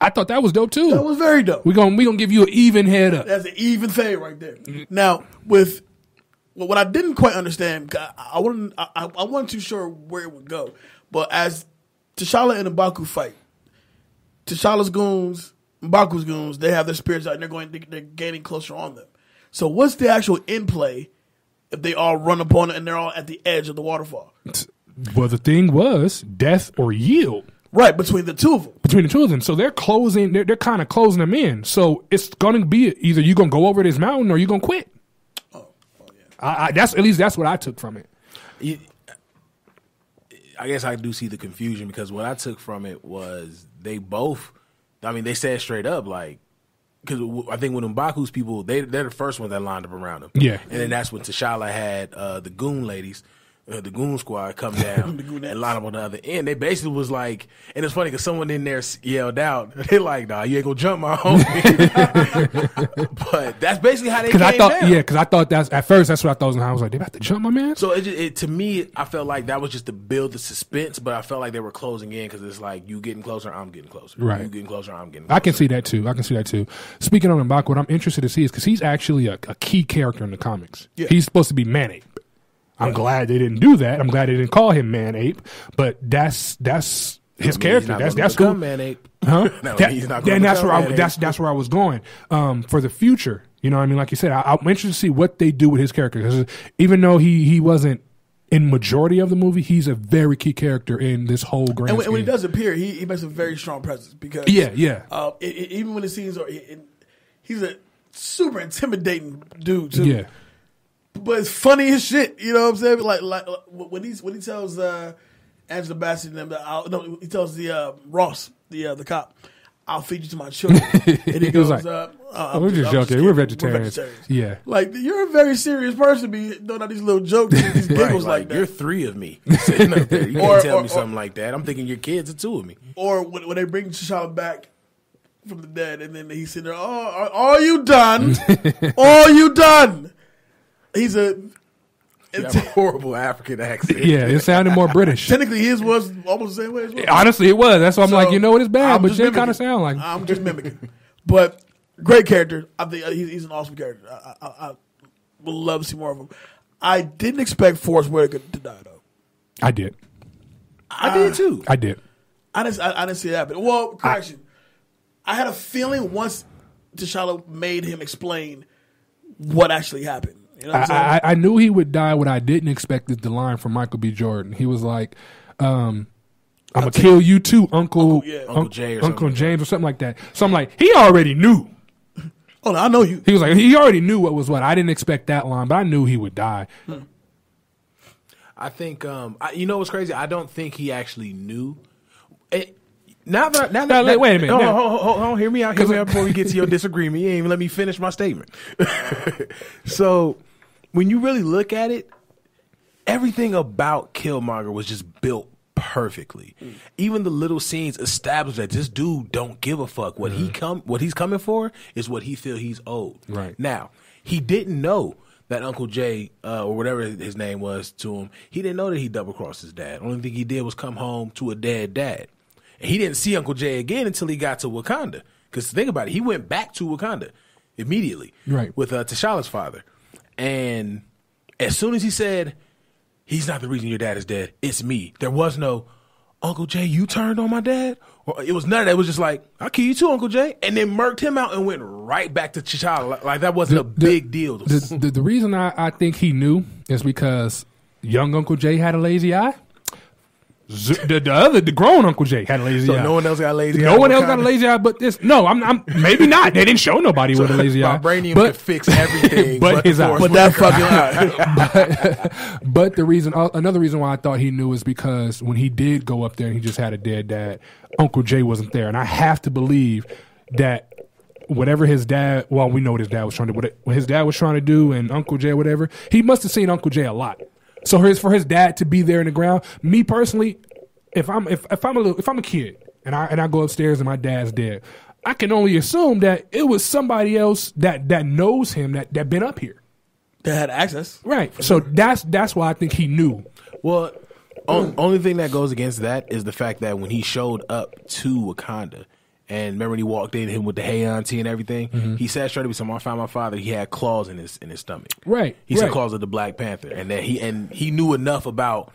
I thought that was dope too. That was very dope. we gonna we gonna give you an even head up. That's an even thing right there. Now, with well, what I didn't quite understand, I, I wasn't I, I I wasn't too sure where it would go. But as T'Challa and Mbaku fight, T'Challa's goons, Mbaku's goons, they have their spirits out and they're going they're gaining closer on them. So what's the actual in play if they all run upon it and they're all at the edge of the waterfall? Well, the thing was death or yield Right, between the two of them. between the two of them. So they're closing. They're, they're kind of closing them in. So it's gonna be either you're gonna go over this mountain or you're gonna quit. Oh, oh yeah. I, I, that's at least that's what I took from it. You- I guess I do see the confusion because what I took from it was they both. I mean, they said straight up like. Because I think with Mbaku's people, they they're the first ones that lined up around him. Yeah. and then that's when T'Challa had uh, the goon ladies, uh, the goon squad, come down The and line up on the other end. They basically was like, and it's funny because someone in there yelled out, "They like, nah, you ain't gonna jump my homie." but that's basically how they Because came I thought, down. yeah, because I thought that's at first that's what I thought was. I was like, they about to jump my man. So it, just, it to me, I felt like that was just to build the suspense, but I felt like they were closing in because it's like you getting closer, I'm getting closer. Right. You getting closer, I'm getting. Closer. I can see that too. I can see that too. Speaking of M'Baku, what I'm interested to see is because he's actually a, a key character in the comics. Yeah. He's supposed to be Man I'm glad they didn't do that. I'm glad they didn't call him Man Ape. But that's that's his I mean, character. he's not That's that's who. man ape. Huh? No, That- he's not gonna that's where I, that's that's where I was going. Um, for the future, You know what I mean? Like you said, I, I'm interested to see what they do with his character. 'Cause even though he he wasn't in majority of the movie, he's a very key character in this whole grand. And when, and when he does appear, he, he makes a very strong presence because Yeah, yeah. Uh, it, it- even when the scenes are, it- he's a super intimidating dude too. yeah, but it's funny as shit. You know what I'm saying? Like like like, when he when he tells uh, Angela Bassett and them that I'll, no, he tells the uh, Ross the uh, the cop, "I'll feed you to my children," and he He goes, like, uh, "Oh, we're just I'm joking. kidding. We're vegetarians." Yeah. like you're a very serious person. Be doing out these little jokes, and these Right, giggles like, like, that. you're three of me sitting up there. You Or- can't tell or- me or- something like that. I'm thinking your kids are two of me. or when, when they bring T'Challa back from the dead, and then he's sitting there, "Oh, are, are you done? are you done?" He's a. You have a horrible African accent. yeah, it sounded more British. Technically, his was almost the same way as well. Honestly, it was. That's why I'm like, you know what? It's bad, I'm but just they kind mimicking. of sound like. I'm just mimicking. But great character. I think uh, he's, he's an awesome character. I, I, I would love to see more of him. I didn't expect Forest Whitaker to die though. I did. I did too. I did. I didn't. I, I didn't see it happen. Well, correction. I, had a feeling once T'Challa made him explain what actually happened. You know what I'm saying? I, I, I knew he would die. What I didn't expect is the line from Michael B. Jordan. He was like, um, "I'm gonna kill you too, Uncle, Uncle, yeah. Unc- Uncle Jay or Uncle James, or something like that." So I'm like, he already knew. oh, I know you. He was like, he already knew what was what. I didn't expect that line, but I knew he would die. I think um, I, you know what's crazy. I don't think he actually knew. It, now that now Now, that, wait- wait a minute. Hold on, Now- hold on, hold on, hear me out. Hear me out before we get to your disagreement. You ain't even let me finish my statement. so when you really look at it, everything about Killmonger was just built perfectly. Even the little scenes established that this dude don't give a fuck. What he come what he's coming for is what he feel he's owed. Right. Now, he didn't know that Uncle Jay, uh, or whatever his name was to him, he didn't know that he double crossed his dad. Only thing he did was come home to a dead dad. And he didn't see Uncle Jay again until he got to Wakanda. Because think about it, he went back to Wakanda immediately Right. with uh, T'Challa's father. And as soon as he said, he's not the reason your dad is dead, it's me, there was no, Uncle Jay, you turned on my dad? Or it was none of that. It was just like, I'll kill you too, Uncle Jay. And then murked him out and went right back to T'Challa. Like, like that wasn't a big deal. The, the, the reason I, I think he knew is because young Uncle Jay had a lazy eye. Z- the, the other, the grown Uncle Jay had a lazy so eye. no one else got lazy. No eye one else got a lazy eye, but this. No, I'm, I'm maybe not. They didn't show nobody with a lazy eye. Vibranium but could fix everything, but but, his eye. But that fucking eye. but the reason, uh, another reason why I thought he knew is because when he did go up there and he just had a dead dad, Uncle Jay wasn't there, and I have to believe that whatever his dad, well, we know what his dad was trying to, what what his dad was trying to do, and Uncle Jay, whatever, he must have seen Uncle Jay a lot. So his for his dad to be there in the ground, me personally, if I'm if, if I'm a little, if I'm a kid and I and I go upstairs and my dad's dead, I can only assume that it was somebody else that that knows him that that been up here. that had access. Right. So that's that's why I think he knew. Well, on, only thing that goes against that is the fact that when he showed up to Wakanda, and remember when he walked in him with the hey auntie and everything, Mm-hmm. he said straight to me, "Someone found my father. He had claws in his in his stomach. Right, He said right. claws of the Black Panther, and that he and he knew enough about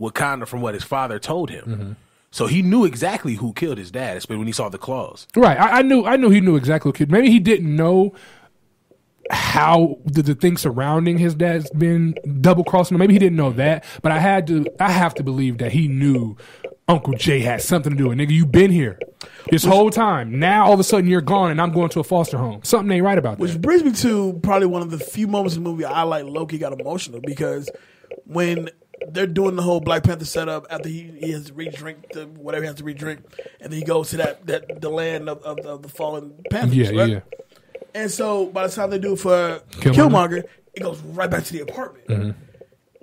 Wakanda from what his father told him. Mm-hmm. So he knew exactly who killed his dad, especially when he saw the claws. Right. I, I knew I knew he knew exactly what kid. Maybe he didn't know how the, the thing surrounding his dad's been double crossing him. Maybe he didn't know that. But I had to I have to believe that he knew Uncle Jay had something to do with it. Nigga, you been here this whole time. Now all of a sudden you're gone and I'm going to a foster home. Something ain't right about that. Which brings me to probably one of the few moments in the movie I like low key got emotional because when they're doing the whole Black Panther setup after he, he has to re-drink the whatever he has to re-drink, and then he goes to that, that the land of, of, of the fallen Panthers. Yeah, yeah, right? yeah. And so by the time they do it for Killmonger. Killmonger, it goes right back to the apartment. Mm-hmm.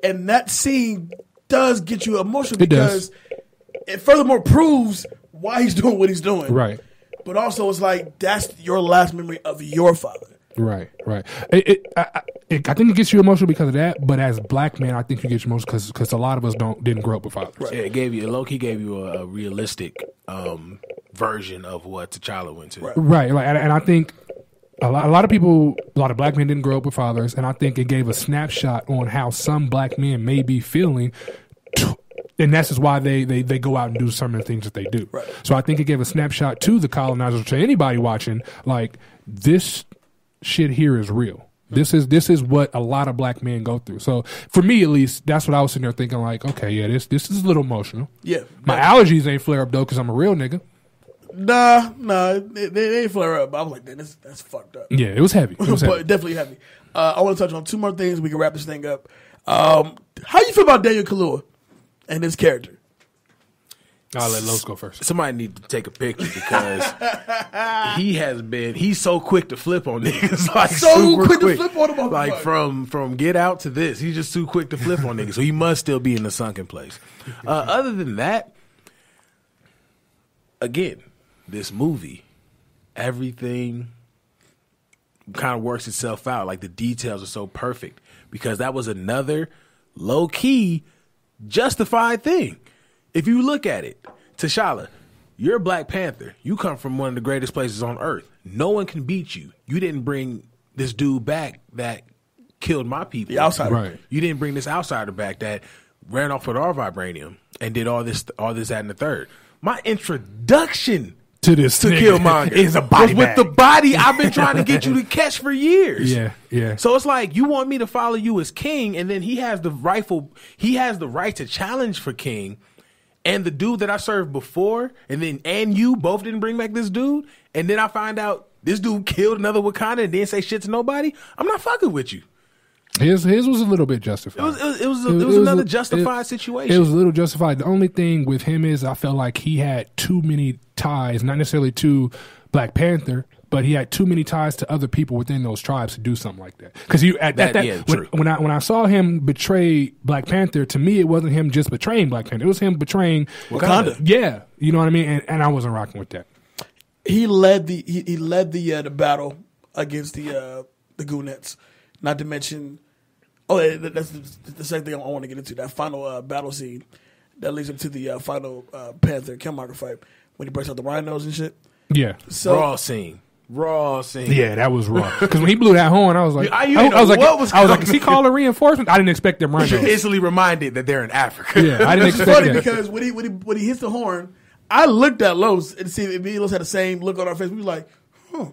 And that scene does get you emotional It does. Because it furthermore proves why he's doing what he's doing. Right. But also, it's like that's your last memory of your father. Right, right. It, it, I, I- it, I think it gets you emotional because of that. But as black men, I think you get emotional because because a lot of us don't didn't grow up with fathers. Yeah, it gave you low key gave you a, a realistic um, version of what T'Challa went to. Right, like, and, and I think a lot, a lot of people, a lot of black men didn't grow up with fathers, and I think it gave a snapshot on how some black men may be feeling. t- And that's just why they, they, they go out and do some of the things that they do. Right. So I think it gave a snapshot to the colonizers, to anybody watching, like this shit here is real. This is this is what a lot of black men go through. So for me at least, that's what I was sitting there thinking. Like, okay, yeah, this this is a little emotional. Yeah. My allergies ain't flare up though because I'm a real nigga. Nah, nah, they, they ain't flare up. But I was like, man, this, that's fucked up. Yeah, it was heavy. It was but definitely heavy. Uh, I want to touch on two more things. We can wrap this thing up. Um, how you feel about Daniel Kaluuya and his character? I'll let Los go first. Somebody need to take a picture because he has been he's so quick to flip on niggas. Like So super quick to flip on them, Like from from get out to this. He's just too quick to flip on niggas. So he must still be in the sunken place. Uh, other than that, again, this movie, everything kind of works itself out. Like the details are so perfect because that was another low key justified thing. If you look at it, T'Challa, you're a Black Panther. You come from one of the greatest places on earth. No one can beat you. You didn't bring this dude back that killed my people. The outsider. Right. You didn't bring this outsider back that ran off with our vibranium and did all this, all this, that, and the third. My introduction To this to nigga Killmonger is a body with the body I've been trying to get you to catch for years. Yeah, yeah. So it's like you want me to follow you as king, and then he has the rightful, he has the right to challenge for king, and the dude that I served before, and then and you both didn't bring back this dude, and then I find out this dude killed another Wakanda and didn't say shit to nobody. I'm not fucking with you. His his was a little bit justified. It was it was it was, it was another justified situation. It was a little justified. The only thing with him is I felt like he had too many ties, not necessarily to Black Panther, but he had too many ties to other people within those tribes to do something like that. Because you at that, That- that yeah, when, true. when I when I saw him betray Black Panther, to me it wasn't him just betraying Black Panther. It was him betraying Wakanda. Yeah, you know what I mean. And, and I wasn't rocking with that. He led the he, he led the uh, the battle against the uh, the Goonettes. Not to mention, oh, that's the, the second thing I want to get into. That final uh, battle scene that leads up to the uh, final uh, Panther Killmonger fight when he breaks out the rhinos and shit. Yeah. So raw scene, raw scene. Yeah, that was raw. Because when he blew that horn, I was like, I- I, I was like, was I was like, is he coming. calling reinforcement? I didn't expect them right You're instantly reminded that they're in Africa. Yeah, I didn't It's expect funny that. because when he when he when he hits the horn, I looked at Los and see if me and Los had the same look on our face. We were like, "Huh,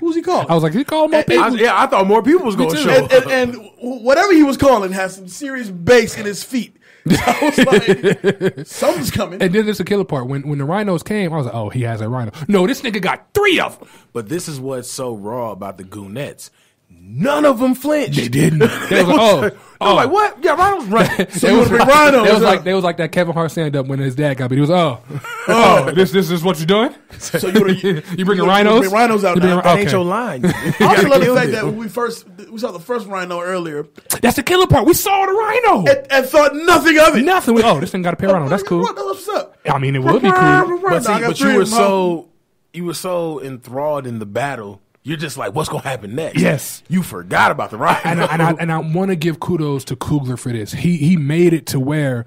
who's he calling?" I was like, he called more And- people. I, yeah, I thought more people was going to show and, up. and, and whatever he was calling has some serious bass in his feet. So I was like, something's coming. And then there's the killer part. When when the rhinos came, I was like, oh, he has a rhino. No, this nigga got three of them. But this is what's so raw about the Goonettes. None of them flinched. They didn't. They They was like, oh, was oh. like, oh. what? Yeah, Rhino's running. They was, would've rhinos, They was like they was like that Kevin Hart stand up when his dad got beat. He was oh oh this this is what you're doing. so you, would've- You bringing would've- rhinos? Bring rhinos out You bringing- now. That okay. ain't your line. I also love the fact that when we first we saw the first rhino earlier That's the killer part. We saw the rhino. and, and thought nothing of it. Nothing. We, oh, this thing got a pair of rhino. That's cool. That's what's up. I mean, it would be cool. but see, but you were so you were so enthralled in the battle. You're just like, what's gonna happen next? Yes. you forgot about the rhino. and I, and I, and I want to give kudos to Coogler for this. He he made it to where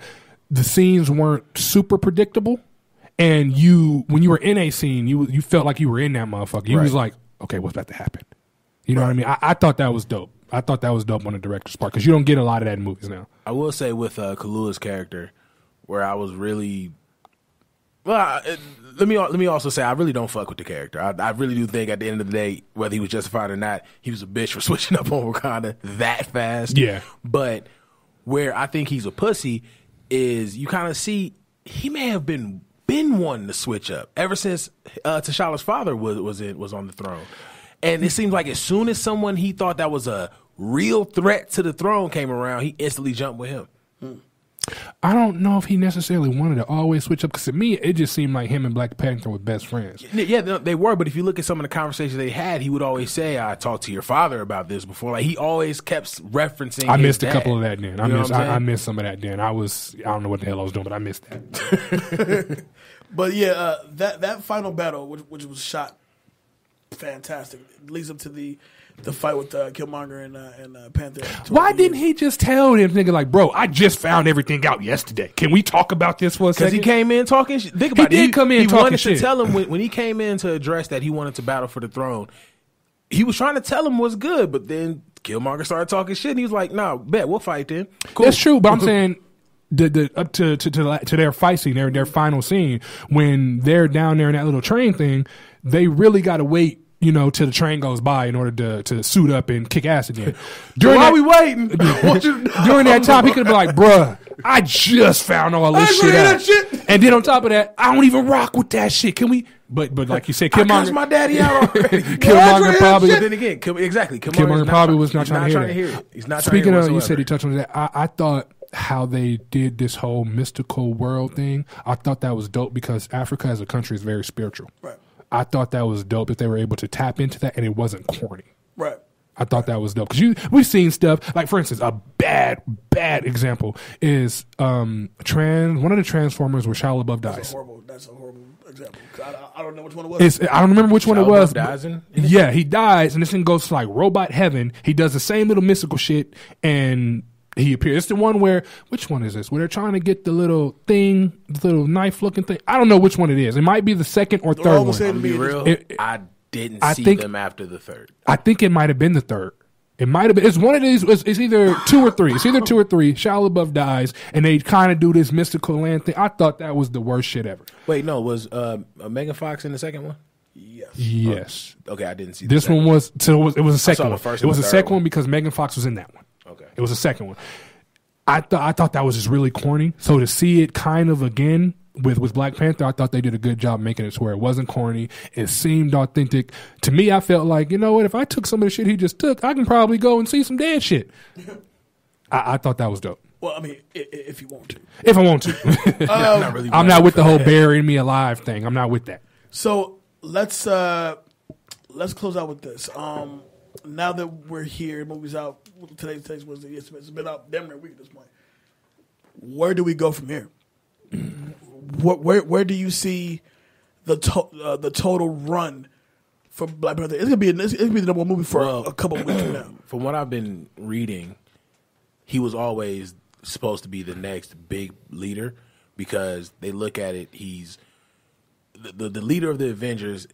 the scenes weren't super predictable, and you when you were in a scene, you you felt like you were in that motherfucker. You was like, okay, what's about to happen? You know what I mean? I, I thought that was dope. I thought that was dope on the director's part because you don't get a lot of that in movies now. I will say with uh, Kaluuya's character, where I was really well. I- it, let me let me also say I really don't fuck with the character. I, I really do think at the end of the day, whether he was justified or not, he was a bitch for switching up on Wakanda that fast. Yeah. but where I think he's a pussy is you kind of see he may have been been wanting to switch up ever since uh, T'Challa's father was was in, was on the throne, and it seems like as soon as someone he thought that was a real threat to the throne came around, he instantly jumped with him. I don't know if he necessarily wanted to always switch up because to me it just seemed like him and Black Panther were best friends. Yeah, they- they were, but if you look at some of the conversations they had, he would always say, "I talked to your father about this before." Like he always kept referencing. I his missed a dad. couple of that then. I You missed I'm I, I missed some of that then. I was I don't know what the hell I was doing, but I missed that. But yeah, uh, that that final battle, which, which was shot fantastic, leads up to the the fight with uh, Killmonger and uh, and uh, Panther. Why didn't he just tell him, nigga, like, bro, I just found everything out yesterday. Can we talk about this for a Because he came in talking shit. Think He about it. did come in he talking wanted shit. to tell him when, when he came in to address that he wanted to battle for the throne. He was trying to tell him what's good, but then Killmonger started talking shit, and he was like, "Nah, bet we'll fight then." Cool. That's true, but I'm saying the the up to to to, to their fight scene, their their final scene when they're down there in that little train thing, they really got to wait you know, till the train goes by in order to to suit up and kick ass again. During While that, we waiting, want you to know. during that time, he could be like, "Bruh, I just found all this shit out." that shit. And then on top of that, I don't even rock with that shit. Can we? But but like you said, I cussed Killmonger, my daddy out already. Killmonger probably. But then again, Kill, exactly. Killmonger, Killmonger probably was not he's trying, to, hear to hear it. He's not. Speaking trying of, to hear you said he touched on that. I, I thought how they did this whole mystical world thing. I thought that was dope because Africa as a country is very spiritual. Right. I thought that was dope that they were able to tap into that and it wasn't corny. Right. I thought that was dope because you we've seen stuff like, for instance, a bad bad example is um trans one of the Transformers where Shia LaBeouf That's a dies. horrible. That's a horrible example. I, I don't know which one it was. It's, I don't remember which one Shia it was. LaBeouf dies in- but- yeah, he dies, and this thing goes to like robot heaven. He does the same little mystical shit, and he appears. It's the one where which one is this? Where they're trying to get the little thing, the little knife looking thing. I don't know which one it is. It might be the second or They're third all the one. same I'm to gonna be real. It- I didn't I see think- them after the third. I think it might have been the third. It might have been. It's one of these. It's, it's either two or three. It's either two or three. Shia LaBeouf dies, and they kind of do this mystical land thing. I thought that was the worst shit ever. Wait, no, was uh, uh, Megan Fox in the second one? Yes. Yes, Okay, I didn't see this second one was. So it was. It was a saw second the one. first It was the a second one. one because Megan Fox was in that one. Okay. It was the second one. I thought I thought that was just really corny. So to see it kind of again with with Black Panther, I thought they did a good job making it to where it wasn't corny. It seemed authentic. To me, I felt like you know what? If I took some of the shit he just took, I can probably go and see some dead shit. I, I thought that was dope. Well, I mean, if you want to. If I want to, I'm not really. I'm not with the whole burying me alive thing. I'm not with that. So let's uh let's close out with this. Um, now that we're here, movies out. Today's today's was it's it's been out damn near a week at this point. Where do we go from here? Where where, where do you see the to, uh, the total run for Black Panther? It's gonna be it's gonna be the number one movie for Well- a couple of weeks from now. From what I've been reading, he was always supposed to be the next big leader because they look at it. He's the the, the leader of the Avengers.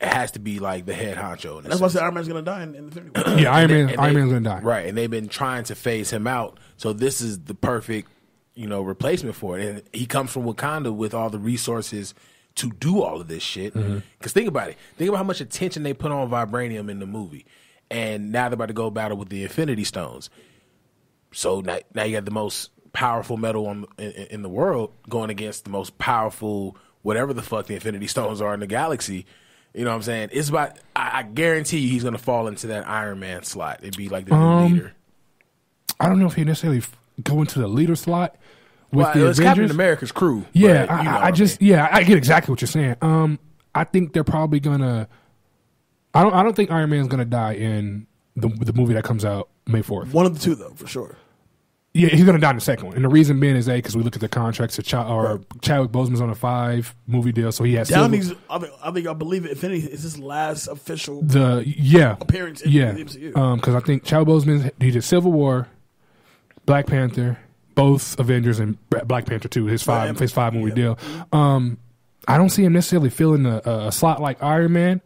It has to be like the head honcho. in a That's why I said Iron Man's gonna die in, in Infinity War. Yeah, Iron And Man. they- Iron they- Man's gonna die. Right, and they've been trying to phase him out. So this is the perfect, you know, replacement for it. And he comes from Wakanda with all the resources to do all of this shit. Because Mm-hmm. think about it. Think about how much attention they put on vibranium in the movie, and now they're about to go battle with the Infinity Stones. So now, now you got the most powerful metal on, in, in the world going against the most powerful whatever the fuck the Infinity Stones are in the galaxy. You know what I'm saying? It's about. I, I guarantee you, he's going to fall into that Iron Man slot. It'd be like the new Um, leader. I don't know if he necessarily go into the leader slot with Well, the it's Captain America's crew. Yeah, but, you know I, what I, I just mean. yeah, I get exactly what you're saying. Um, I think they're probably gonna. I don't. I don't think Iron Man's gonna die in the the movie that comes out May fourth. One of the two, though, for sure. Yeah, he's gonna die in the second one, and the reason being is a because we look at the contracts. Of Ch- or Chadwick Boseman's on a five movie deal, so he has Downey's. I think I think I believe it. Infinity is his last official the yeah appearance in yeah the MCU. um because I think Chadwick Boseman he did Civil War, Black Panther, both Avengers and Black Panther two his five Right. his five movie deal. Um, I don't see him necessarily filling a, a slot like Iron Man.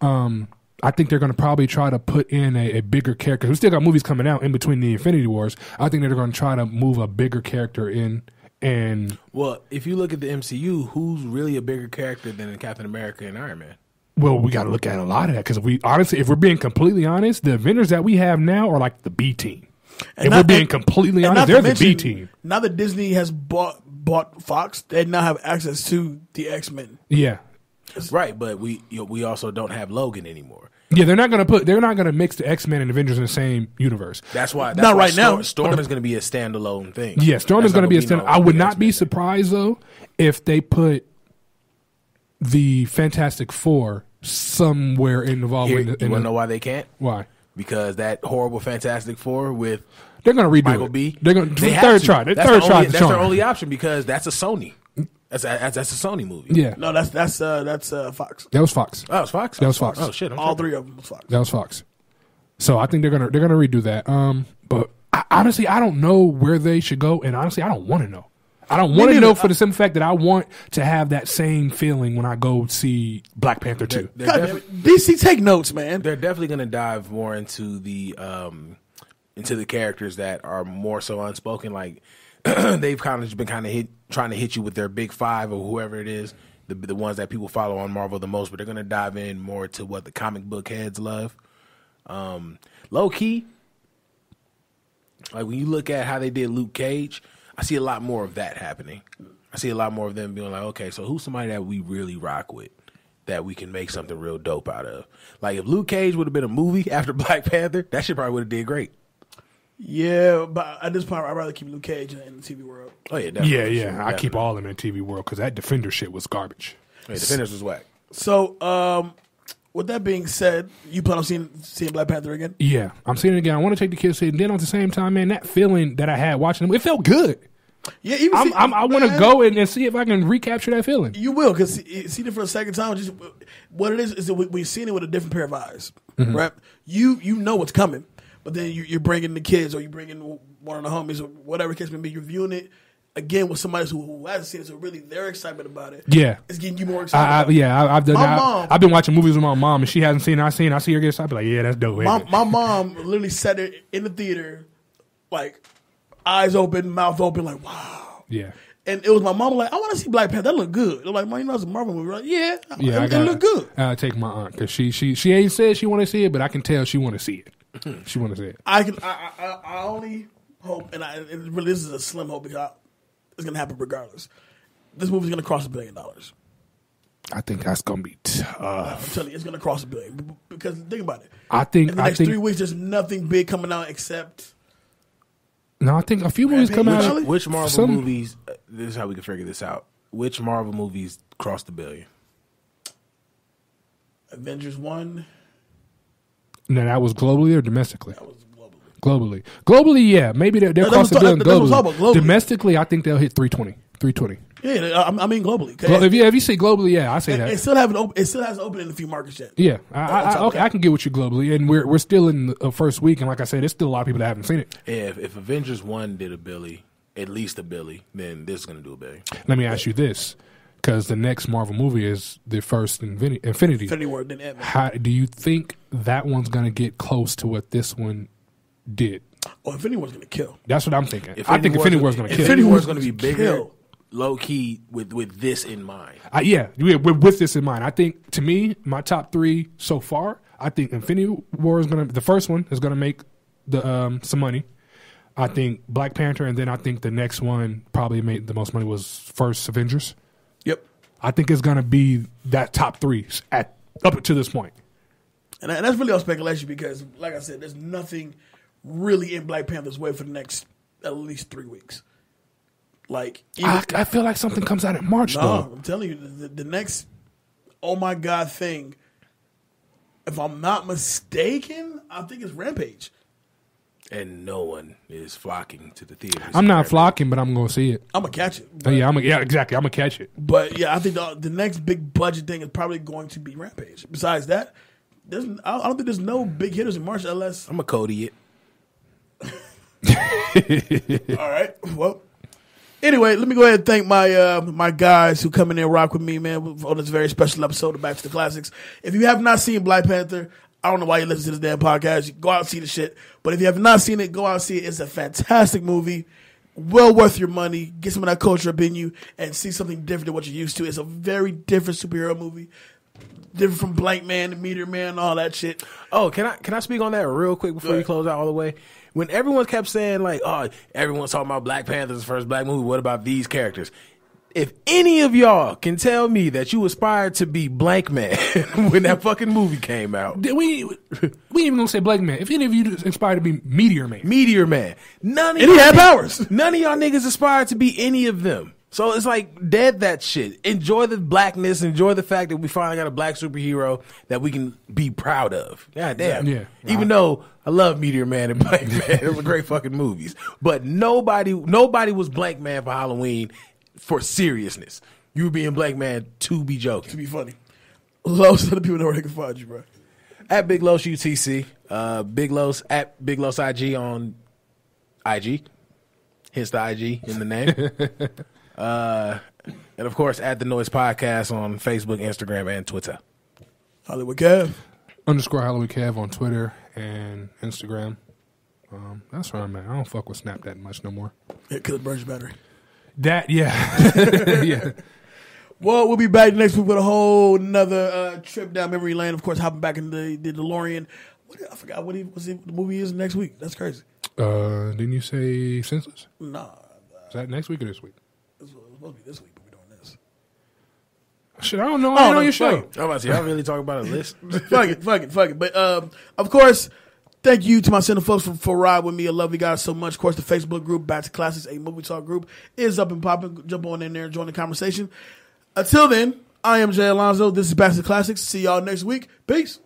Um, I think they're going to probably try to put in a, a bigger character. We still got movies coming out in between the Infinity Wars. I think they're going to try to move a bigger character in and Well, if you look at the MCU, who's really a bigger character than Captain America and Iron Man? Well, we got to look at a lot of that because we honestly, if we're being completely honest, the Avengers that we have now are like the B team. if not- we're being and- completely And honest, they're the B team. Now that Disney has bought bought Fox, they now have access to the X Men. Yeah, Right, but we you know, we also don't have Logan anymore. yeah. They're not gonna put. They're not gonna mix the X Men and Avengers in the same universe. That's why. That's Not why right Storm, now, Storm the- is going to be a standalone thing. Yeah, Storm That's is gonna not be a gonna stand. I would not be X-Men. surprised though if they put the Fantastic Four somewhere involved Here, in the. you In want to the know why they can't? why? Because that horrible Fantastic Four with They're gonna redo Michael it. B. They're gonna they have third to. try. They're That's third the try. only, to That's their only option because that's a Sony. That's a, that's, that's a Sony movie. Yeah, No, that's that's uh, that's uh, Fox. that was Fox. Oh, it's Fox. That was Fox. Oh shit! I'm All tripping. three of them was Fox. That was Fox. So I think they're gonna they're gonna redo that. Um, but I, honestly, I don't know where they should go, and honestly, I don't want to know. I don't want to know for the simple fact that I want to have that same feeling when I go see Black Panther two. They're, God def- damn. DC, take notes, man. they're definitely going to dive more into the um into the characters that are more so unspoken. Like they've kind of been kind of hit trying to hit you with their big five or whoever it is. the the ones that people follow on Marvel the most, but they're gonna dive in more to what the comic book heads love. Um, low key, like when you look at how they did Luke Cage, I see a lot more of that happening. I see a lot more of them being like, okay, so who's somebody that we really rock with? That we can make something real dope out of. Like if Luke Cage would have been a movie after Black Panther, that shit probably would have did great. Yeah, but at this point, I'd rather keep Luke Cage in the TV world. Oh yeah, definitely. Yeah, yeah. Sure, I keep all of them in the TV world because that Defender shit was garbage. Yeah, Defenders was whack. So, um, with that being said, you plan on seeing seeing Black Panther again? Yeah, I'm seeing it again. I want to take the kids to it. And then at the same time, man, that feeling that I had watching them, it felt good. Yeah, even I'm, see- I'm, I want to go in and see if I can recapture that feeling. You will because see, see it for a second time. Just what it is is that we, we've seen it with a different pair of eyes, Mm-hmm. right? You you know what's coming, but then you, you're bringing the kids or you bringing one of the homies or whatever case may be. You're viewing it again with somebody who, who hasn't seen it, so really their excitement about it. Yeah. it's getting you more excited. I, I, yeah, I, I've done My that. mom- I've been watching movies with my mom, and she hasn't seen it. I seen. it. I see her get excited. I'd be like, yeah, that's dope. My, my mom literally sat it in the theater, like eyes open, mouth open, like wow. yeah, And it was my mom like, I want to see Black Panther. That look good. I'm like, man, you know it's a Marvel movie, right? Yeah, yeah. it, I it look good. I take my aunt because she she she ain't said she want to see it, but I can tell she want to see it. She want to say it. I can. I, I, I only hope, and I and really this is a slim hope because I, it's gonna happen regardless. This movie's gonna cross a billion dollars. I think that's gonna be I'm telling you, it's gonna cross a billion B- b- because think about it. I think In the I next think three weeks, there's nothing big coming out except no. I think a few movies come out. Really? Which Marvel Some- movies? uh, This is how we can figure this out. Which Marvel movies crossed the billion? Avengers One. No, that was globally or domestically. That was globally. Globally, globally, yeah, maybe they're, they're No, that's crossing what- billion that's what I'm talking globally. about, globally. Domestically, I think they'll hit 320. 320. Yeah, I, I mean globally. 'Cause Well, if you if you say globally, yeah, I say it, that. it still haven't. Op- it still hasn't opened in a few markets yet. Yeah, I, I, I, okay, I can get with you globally, and we're we're still in the uh, first week, and like I said, there's still a lot of people that haven't seen it. If, if Avengers one did a Billy, at least a Billy, then this is gonna do a Billy. Let me ask you this, because the next Marvel movie is the first Infinity. Infinity. Infinity War then Ant Man. How do you think that one's going to get close to what this one did? Oh, Infinity War's gonna kill. That's what I'm thinking. I think Infinity War's going to kill. Infinity Infinity War's War's gonna be gonna bigger, kill. low key with with this in mind. Uh, yeah, yeah, with, with this in mind, I think to me, my top three so far, I think Infinity War is gonna the first one is gonna make the um, some money. I think Black Panther, and then I think the next one probably made the most money was first Avengers. Yep. I think it's gonna be that top three at up to this point. And, and that's really all speculation because, like I said, there's nothing really in Black Panther's way for the next at least three weeks. Like, even, I, I feel like something comes out in March no, though. I'm telling you, the, the next oh my god thing, if I'm not mistaken, I think it's Rampage. And no one is flocking to the theaters. I'm not flocking, but I'm gonna see it. I'm gonna catch it. Oh, But, yeah, I'm yeah, exactly. I'm gonna catch it. but yeah, I think the, the next big budget thing is probably going to be Rampage. Besides that, there's I I don't think there's no big hitters in March unless I'm a Cody it. All right. Well, anyway, let me go ahead and thank my uh, my guys who come in there and rock with me, man, on this very special episode of Back to the Classics. If you have not seen Black Panther, I don't know why you listen to this damn podcast. You go out and see the shit. But if you have not seen it, go out and see it. It's a fantastic movie. Well worth your money. Get some of that culture up in you and see something different than what you're used to. It's a very different superhero movie. Different from Blankman, and Meteor Man, all that shit. Oh, can I can I speak on that real quick before you close out all the way? When everyone kept saying like, "Oh, everyone's talking about Black Panther's first black movie," what about these characters? If any of y'all can tell me that you aspired to be Blankman when that fucking movie came out, Did We we ain't even gonna say Black Man. If any of you inspired to be Meteor Man, Meteor Man, none of And he y'all had niggas- powers. None of y'all niggas aspired to be any of them. So it's like dead that shit. Enjoy the blackness. Enjoy the fact that we finally got a black superhero that we can be proud of. God damn. Yeah. Even though I love Meteor Man and Blankman, those were great fucking movies. But nobody, nobody was Blankman for Halloween for seriousness. You were being black Man to be joking. To be funny. Los, so the people know where they can find you, bro. At Big Los UTC, uh, Big Los at Big Los IG on IG, hence the IG in the name. uh, and of course, at the Noize Podcast on Facebook, Instagram, and Twitter. Hollywood Kev underscore Hollywood Kev on Twitter and Instagram. Um, that's where I'm at. I don't fuck with Snap that much no more. Yeah, because it burns your battery. That yeah, yeah. Well, we'll be back next week with a whole another uh, trip down memory lane. Of course, hopping back in the, the DeLorean. What, I forgot what he, what's he, the movie is next week. That's crazy. Uh, didn't you say senseless? Nah, Is that next week or this week? it's supposed to be this week, but we're doing this. Shit, I don't know. Oh, I ain't no, on your show. fuck I'm about to say, y'all really talk about a list? fuck it, fuck it, fuck it. But um, of course, thank you to my center folks for, for ride with me. I love you guys so much. Of course, the Facebook group, Back to Classics, a movie talk group, is up and popping. Jump on in there and join the conversation. Until then, I am Jay Alonzo. This is Back to Classics. See y'all next week. Peace.